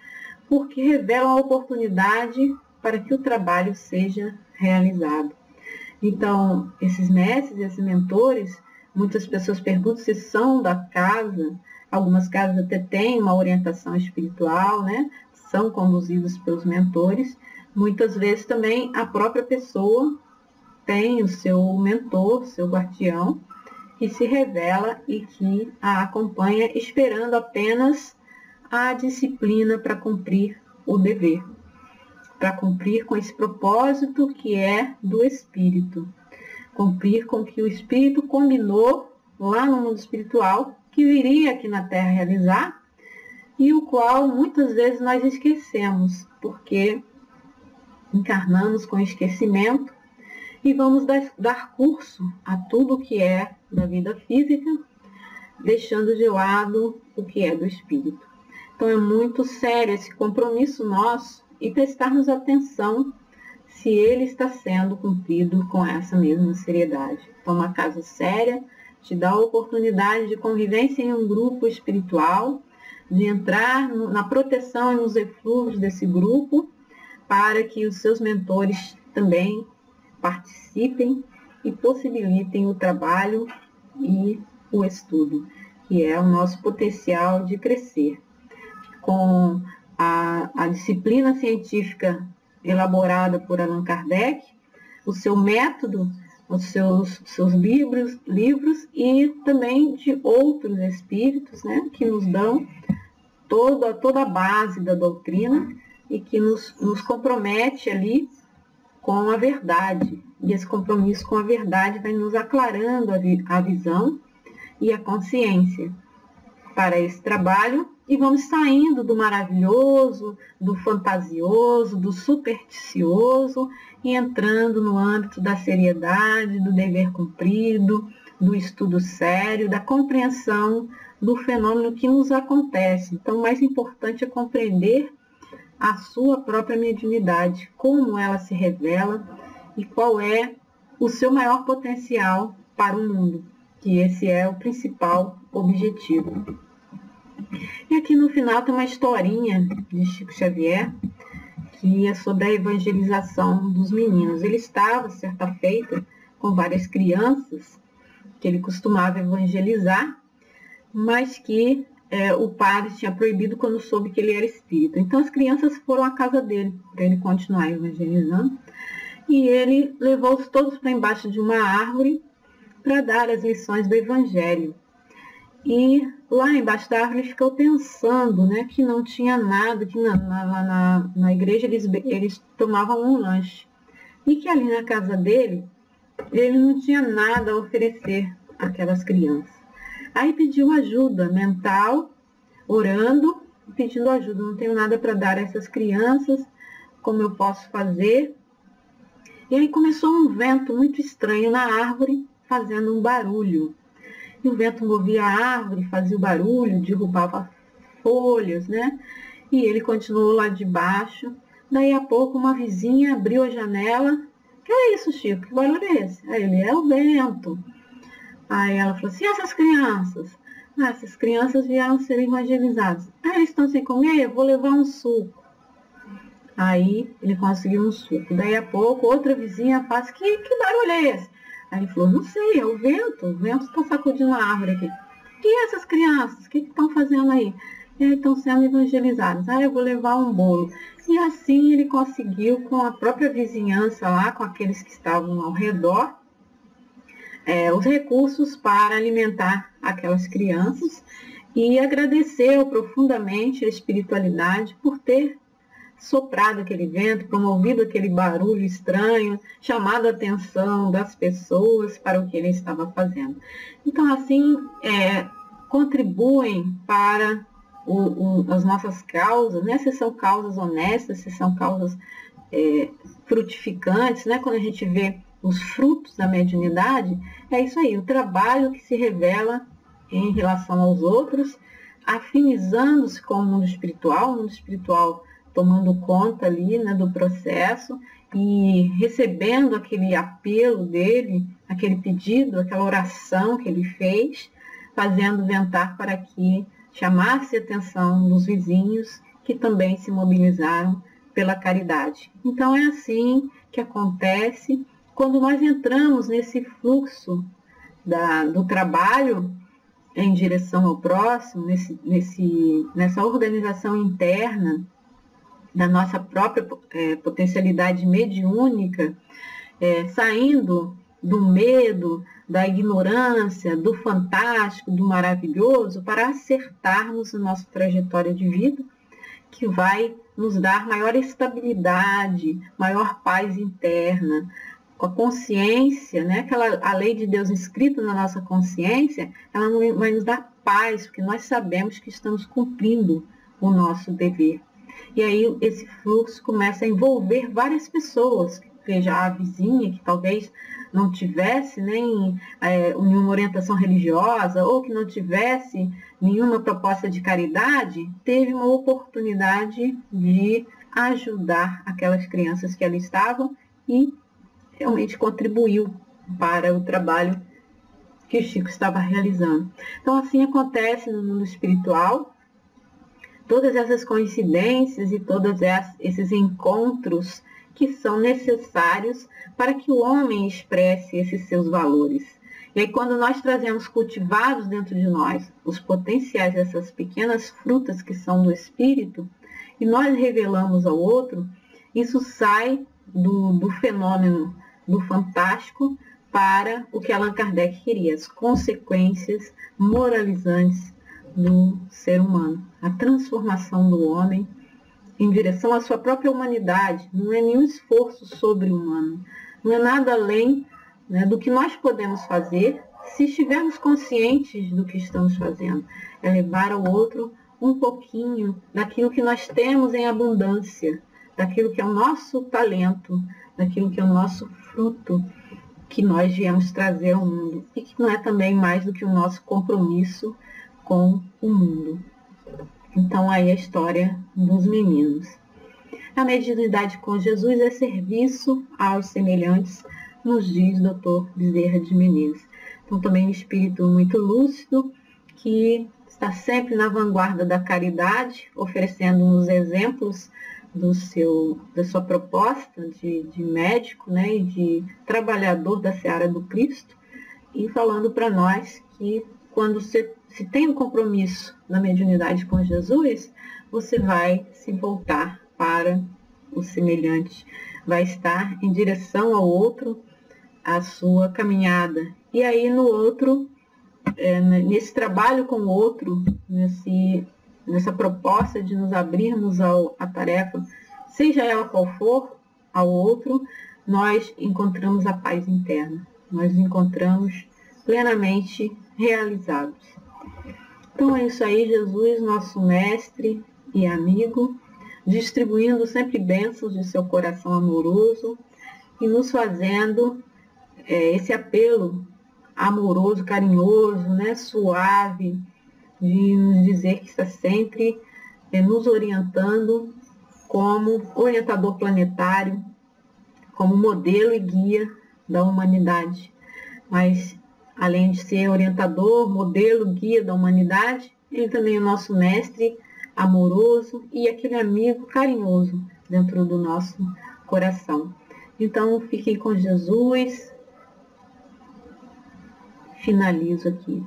porque revelam a oportunidade para que o trabalho seja realizado. Então, esses mestres, esses mentores, muitas pessoas perguntam se são da casa, algumas casas até têm uma orientação espiritual, né? São conduzidos pelos mentores. Muitas vezes também a própria pessoa tem o seu mentor, seu guardião, que se revela e que a acompanha esperando apenas a disciplina para cumprir o dever, para cumprir com esse propósito que é do espírito, cumprir com o que o espírito combinou lá no mundo espiritual que viria aqui na Terra realizar e o qual muitas vezes nós esquecemos, porque encarnamos com esquecimento e vamos dar curso a tudo que é da vida física, deixando de lado o que é do espírito. Então é muito sério esse compromisso nosso e prestarmos atenção se ele está sendo cumprido com essa mesma seriedade. Então, uma casa séria te dá a oportunidade de convivência em um grupo espiritual, de entrar na proteção e nos eflúvios desse grupo, para que os seus mentores também participem e possibilitem o trabalho e o estudo, que é o nosso potencial de crescer. Com a, a disciplina científica elaborada por Allan Kardec, o seu método, os seus, seus livros, livros e também de outros espíritos né, que nos dão toda, toda a base da doutrina e que nos, nos compromete ali com a verdade. E esse compromisso com a verdade vai nos aclarando a, vi, a visão e a consciência para esse trabalho e vamos saindo do maravilhoso, do fantasioso, do supersticioso e entrando no âmbito da seriedade, do dever cumprido, do estudo sério, da compreensão do fenômeno que nos acontece. Então, o mais importante é compreender a sua própria mediunidade, como ela se revela e qual é o seu maior potencial para o mundo, que esse é o principal objetivo. E aqui no final tem uma historinha de Chico Xavier, que é sobre a evangelização dos meninos. Ele estava, certa feita, com várias crianças que ele costumava evangelizar, mas que é, o padre tinha proibido quando soube que ele era espírita. Então as crianças foram à casa dele para ele continuar evangelizando. E ele levou-os todos para embaixo de uma árvore para dar as lições do evangelho. E lá embaixo da árvore ficou pensando né, que não tinha nada, que na, na, na, na igreja eles, eles tomavam um lanche. E que ali na casa dele, ele não tinha nada a oferecer àquelas crianças. Aí pediu ajuda mental, orando, pedindo ajuda. Não tenho nada para dar a essas crianças, como eu posso fazer? E aí começou um vento muito estranho na árvore, fazendo um barulho. E o vento movia a árvore, fazia o barulho, derrubava folhas, né? E ele continuou lá de baixo. Daí a pouco uma vizinha abriu a janela. Que é isso, Chico? Que barulho é esse? Aí ele, é o vento. Aí ela falou assim, essas crianças? Ah, essas crianças vieram ser evangelizadas. Ah, eles estão sem comer? Eu vou levar um suco. Aí ele conseguiu um suco. Daí a pouco, outra vizinha faz, que, que barulho é esse? Aí ele falou, não sei, é o vento. O vento está sacudindo a árvore aqui. E essas crianças? O que estão fazendo aí? E aí estão sendo evangelizadas. Ah, eu vou levar um bolo. E assim ele conseguiu, com a própria vizinhança lá, com aqueles que estavam ao redor, é, os recursos para alimentar aquelas crianças e agradeceu profundamente a espiritualidade por ter soprado aquele vento, promovido aquele barulho estranho, chamado a atenção das pessoas para o que ele estava fazendo. Então, assim, é, contribuem para o, o, as nossas causas, né? se são causas honestas, se são causas é, frutificantes, né? quando a gente vê os frutos da mediunidade, é isso aí, o trabalho que se revela em relação aos outros, afinizando-se com o mundo espiritual, o mundo espiritual tomando conta ali né, do processo e recebendo aquele apelo dele, aquele pedido, aquela oração que ele fez, fazendo ventar para que chamasse a atenção dos vizinhos que também se mobilizaram pela caridade. Então é assim que acontece quando nós entramos nesse fluxo da, do trabalho em direção ao próximo, nesse, nesse, nessa organização interna da nossa própria é, potencialidade mediúnica, é, saindo do medo, da ignorância, do fantástico, do maravilhoso, para acertarmos a nossa trajetória de vida, que vai nos dar maior estabilidade, maior paz interna, com a consciência, né? Aquela, a lei de Deus escrita na nossa consciência, ela vai nos dar paz, porque nós sabemos que estamos cumprindo o nosso dever. E aí esse fluxo começa a envolver várias pessoas, seja a vizinha, que talvez não tivesse nem é, nenhuma orientação religiosa ou que não tivesse nenhuma proposta de caridade, teve uma oportunidade de ajudar aquelas crianças que ali estavam e realmente contribuiu para o trabalho que o Chico estava realizando. Então, assim acontece no mundo espiritual. Todas essas coincidências e todos esses encontros que são necessários para que o homem expresse esses seus valores. E aí, quando nós trazemos cultivados dentro de nós os potenciais dessas pequenas frutas que são do espírito, e nós revelamos ao outro, isso sai do, do fenômeno do fantástico para o que Allan Kardec queria, as consequências moralizantes do ser humano, a transformação do homem em direção à sua própria humanidade. Não é nenhum esforço sobre-humano. Não é nada além né, do que nós podemos fazer se estivermos conscientes do que estamos fazendo. É levar ao outro um pouquinho daquilo que nós temos em abundância, daquilo que é o nosso talento, daquilo que é o nosso fruto que nós viemos trazer ao mundo e que não é também mais do que o nosso compromisso com o mundo. Então, aí a história dos meninos. A mediunidade com Jesus é serviço aos semelhantes, nos diz Dr. Bezerra de Menezes. Então, também um espírito muito lúcido, que está sempre na vanguarda da caridade, oferecendo-nos exemplos do seu, da sua proposta de, de médico né, e de trabalhador da seara do Cristo, e falando para nós que quando você se tem um compromisso na mediunidade com Jesus, você vai se voltar para o semelhante, vai estar em direção ao outro, a sua caminhada. E aí no outro, é, nesse trabalho com o outro, nesse, nessa proposta de nos abrirmos ao, à tarefa, seja ela qual for, ao outro, nós encontramos a paz interna, nós encontramos plenamente realizados. Então é isso aí, Jesus, nosso mestre e amigo, distribuindo sempre bênçãos de seu coração amoroso e nos fazendo é, esse apelo amoroso, carinhoso, né, suave, de nos dizer que está sempre é, nos orientando como orientador planetário, como modelo e guia da humanidade. Mas além de ser orientador, modelo, guia da humanidade, ele também é o nosso mestre amoroso e aquele amigo carinhoso dentro do nosso coração. Então, fiquem com Jesus. Finalizo aqui.